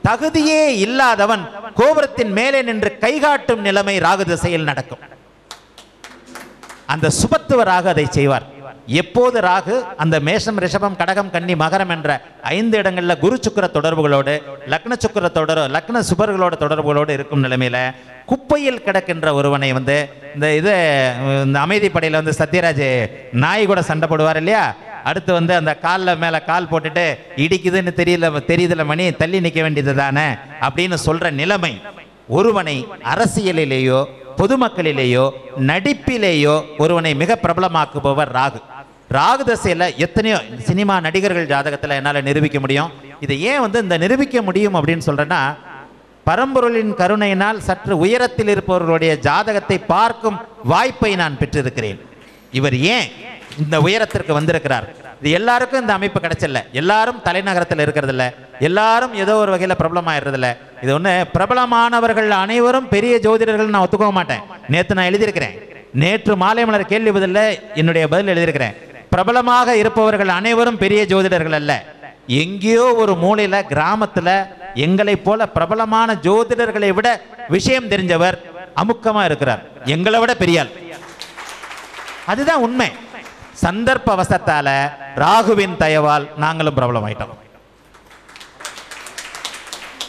தகுதியே இல்லாதவன் கோபுரத்தின் மேலே நின்று கைகாட்டும் நிலைமை ராகு திசையில் நடக்கும். அந்த சுபத்துவ ராகு அதை செய்வார். எப்போது ராகு அந்த மேஷம் ரிஷபம் கடகம் கன்னி மகரம் என்ற ஐந்து இடங்களில் குரு சுக்கர தொடர்புகளோடு லக்ன சுக்கிர தொடர் லக்ன சுபர்களோட தொடர்புகளோடு இருக்கும் நிலைமையில குப்பையில் கிடக்கின்ற ஒருவனை வந்து இந்த இது இந்த அமைதிப்படையில் வந்து சத்யராஜ் நாய் கூட சண்டை போடுவார் இல்லையா? அடுத்து வந்து அந்த காலில் மேலே கால் போட்டுட்டு இடிக்குதுன்னு தெரியல தெரியுதுல மணி தள்ளி நிற்க வேண்டியது தானே? அப்படின்னு சொல்கிற நிலைமை ஒருவனை அரசியலிலேயோ பொதுமக்களிலேயோ நடிப்பிலேயோ ஒருவனை மிக பிரபலமாக்குபவர் ராகு. ராகு தசையில் எத்தனையோ சினிமா நடிகர்கள் ஜாதகத்தில் என்னால் நிரூபிக்க முடியும். இதை ஏன் வந்து இந்த நிரூபிக்க முடியும் அப்படின்னு சொல்கிறேன்னா பரம்பொருளின் கருணையினால் சற்று உயரத்தில் இருப்பவர்களுடைய ஜாதகத்தை பார்க்கும் வாய்ப்பை நான் பெற்றிருக்கிறேன். இவர் ஏன் இந்த உயரத்திற்கு வந்திருக்கிறார். இது எல்லாருக்கும் இந்த அமைப்பு கிடைச்சல எல்லாரும் தலைநகரத்தில் இருக்கிறதில்ல. எல்லாரும் ஏதோ ஒரு வகையில் பிரபலம் ஆயிடுறதில்ல இது ஒன்று பிரபலமானவர்கள் அனைவரும் பெரிய ஜோதிடர்கள் நான் ஒத்துக்க மாட்டேன். நேற்று நான் எழுதியிருக்கிறேன். நேற்று மாலை மலர் கேள்வி பதில்ல என்னுடைய பதில் எழுதியிருக்கிறேன். பிரபலமாக இருப்பவர்கள் அனைவரும் பெரிய ஜோதிடர்கள் அல்ல. எங்கேயோ ஒரு மூலையில் கிராமத்தில் எங்களைப் போல பிரபலமான ஜோதிடர்களை விட விஷயம் தெரிஞ்சவர் அமுக்கமாக இருக்கிறார். எங்களை விட பெரியாள் அதுதான் உண்மை. சந்தர்ப்ப வசத்தால ராகுவின் தயவால் நாங்களும் பிரபலம் ஆயிட்டோம்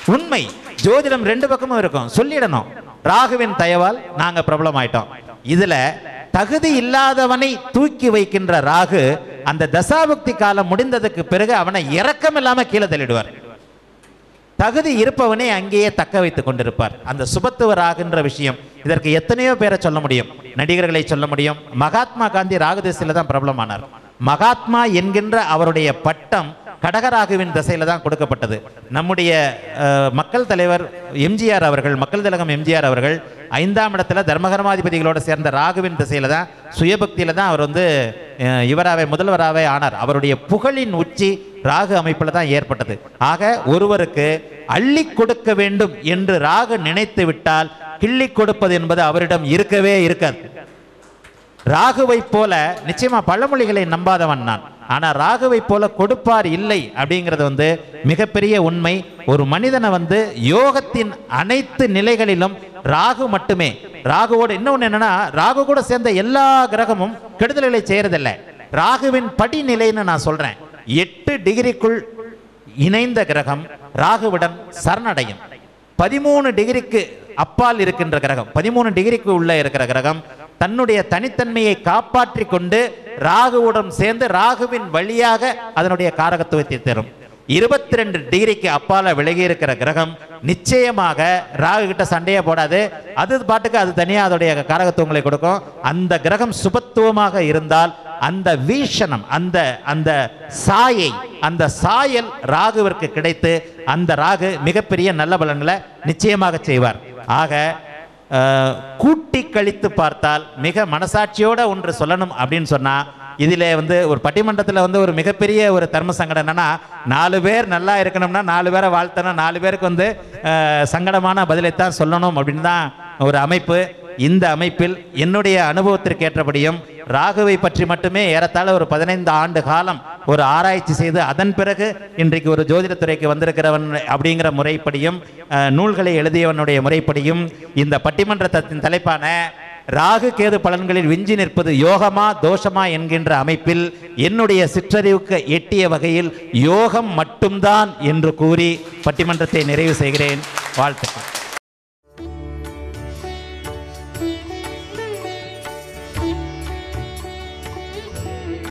உண்மை ஜோதிடம் ரெண்டு பக்கமும் இருக்கும். சொல்லிடணும். ராகுவின் தயவால் நாங்க பிரபலம் ஆயிட்டோம் இதுல தகுதி இல்லாதவனை தூக்கி வைக்கின்ற ராகு அந்த தசாபக்தி காலம் முடிந்ததுக்கு பிறகு அவனை இறக்கம் இல்லாம கீழே தள்ளிடுவார். தகுதி இருப்பவனே அங்கேயே தக்க வைத்துக் கொண்டிருப்பார். அந்த சுபத்துவராகின்ற விஷயம் இதற்கு எத்தனையோ பேரை சொல்ல முடியும். நடிகர்களை சொல்ல முடியும். மகாத்மா காந்தி ராகுதேசில தான் பிரபலமானார். மகாத்மா என்கின்ற அவருடைய பட்டம் கடகராகுவின் திசையில தான் கொடுக்கப்பட்டது. நம்முடைய மக்கள் தலைவர் எம்ஜிஆர் அவர்கள் மக்கள் திலகம் எம்ஜிஆர் அவர்கள் ஐந்தாம் இடத்துல தர்மகர்மாதிபதிகளோட சேர்ந்த ராகுவின் திசையில தான் சுயபக்தியில தான் அவர் வந்து அஹ், இவராவே முதல்வராவே ஆனார். அவருடைய புகழின் உச்சி ராகு அமைப்பில் தான் ஏற்பட்டது. ஆக ஒருவருக்கு அள்ளி கொடுக்க வேண்டும் என்று ராகு நினைத்து விட்டால் கிள்ளி கொடுப்பது என்பது அவரிடம் இருக்கவே இருக்காது. ராகுவை போல நிச்சயமா பழமொழிகளை நம்பாதவன் நான். ஆனா ராகுவை போல கொடுப்பார் இல்லை அப்படிங்கிறது வந்து மிகப்பெரிய உண்மை. ஒரு மனிதனை வந்து யோகத்தின் அனைத்து நிலைகளிலும் ராகு மட்டுமே. ராகுவோட இன்னொன்று என்னன்னா ராகு கூட சேர்ந்த எல்லா கிரகமும் கெடுதல்களை செய்யறதில்லை. ராகுவின் படிநிலைன்னு நான் சொல்றேன். எட்டு டிகிரிக்குள் இணைந்த கிரகம் ராகுவிடம் சரணடையும். பதிமூணு டிகிரிக்கு அப்பால் இருக்கின்ற கிரகம். பதிமூணு டிகிரிக்கு உள்ள இருக்கிற கிரகம் தன்னுடைய தனித்தன்மையை காப்பாற்றி கொண்டு ராகுவுடன் சேர்ந்து ராகுவின் வழியாக அதனுடைய காரகத்துவத்தை தரும். இருபத்தி ரெண்டு டிகிரிக்கு அப்பால விலகி இருக்கிற கிரகம் நிச்சயமாக ராகு கிட்ட சண்டையே போடாது. அது பாட்டுக்கு அது தனியாக அதோடைய காரகத்துவங்களை கொடுக்கும். அந்த கிரகம் சுபத்துவமாக இருந்தால் அந்த வீஷணம் அந்த அந்த சாயை அந்த சாயல் ராகுவிற்கு கிடைத்து அந்த ராகு மிகப்பெரிய நல்ல பலன்களை நிச்சயமாக செய்வார். ஆக கூட்டி கழித்து பார்த்தால் மிக மனசாட்சியோட ஒன்று சொல்லணும் அப்படின்னு சொன்னால் இதில் வந்து ஒரு பட்டிமன்றத்தில் வந்து ஒரு மிகப்பெரிய ஒரு தர்ம சங்கடம் என்னன்னா நாலு பேர் நல்லா இருக்கணும்னா நாலு பேரை வாழ்த்தணும் நாலு பேருக்கு வந்து சங்கடமான பதிலைத்தான் சொல்லணும் அப்படின்னு தான் ஒரு அமைப்பு. இந்த அமைப்பில் என்னுடைய அனுபவத்திற்கு ஏற்றபடியும் ராகுவை பற்றி மட்டுமே ஏறத்தாழ ஒரு பதினைந்து ஆண்டு காலம் ஒரு ஆராய்ச்சி செய்து அதன் பிறகு இன்றைக்கு ஒரு ஜோதிடத்துறைக்கு வந்திருக்கிறவன் அப்படிங்கிற முறைப்படியும் நூல்களை எழுதியவனுடைய முறைப்படியும் இந்த பட்டிமன்றத்தின் தலைப்பான ராகு கேது பலன்களில் விஞ்சி நிற்பது யோகமா தோஷமா என்கின்ற அமைப்பில் என்னுடைய சிற்றறிவுக்கு எட்டிய வகையில் யோகம் மட்டும்தான் என்று கூறி பட்டிமன்றத்தை நிறைவு செய்கிறேன். வாழ்த்துக்கள்.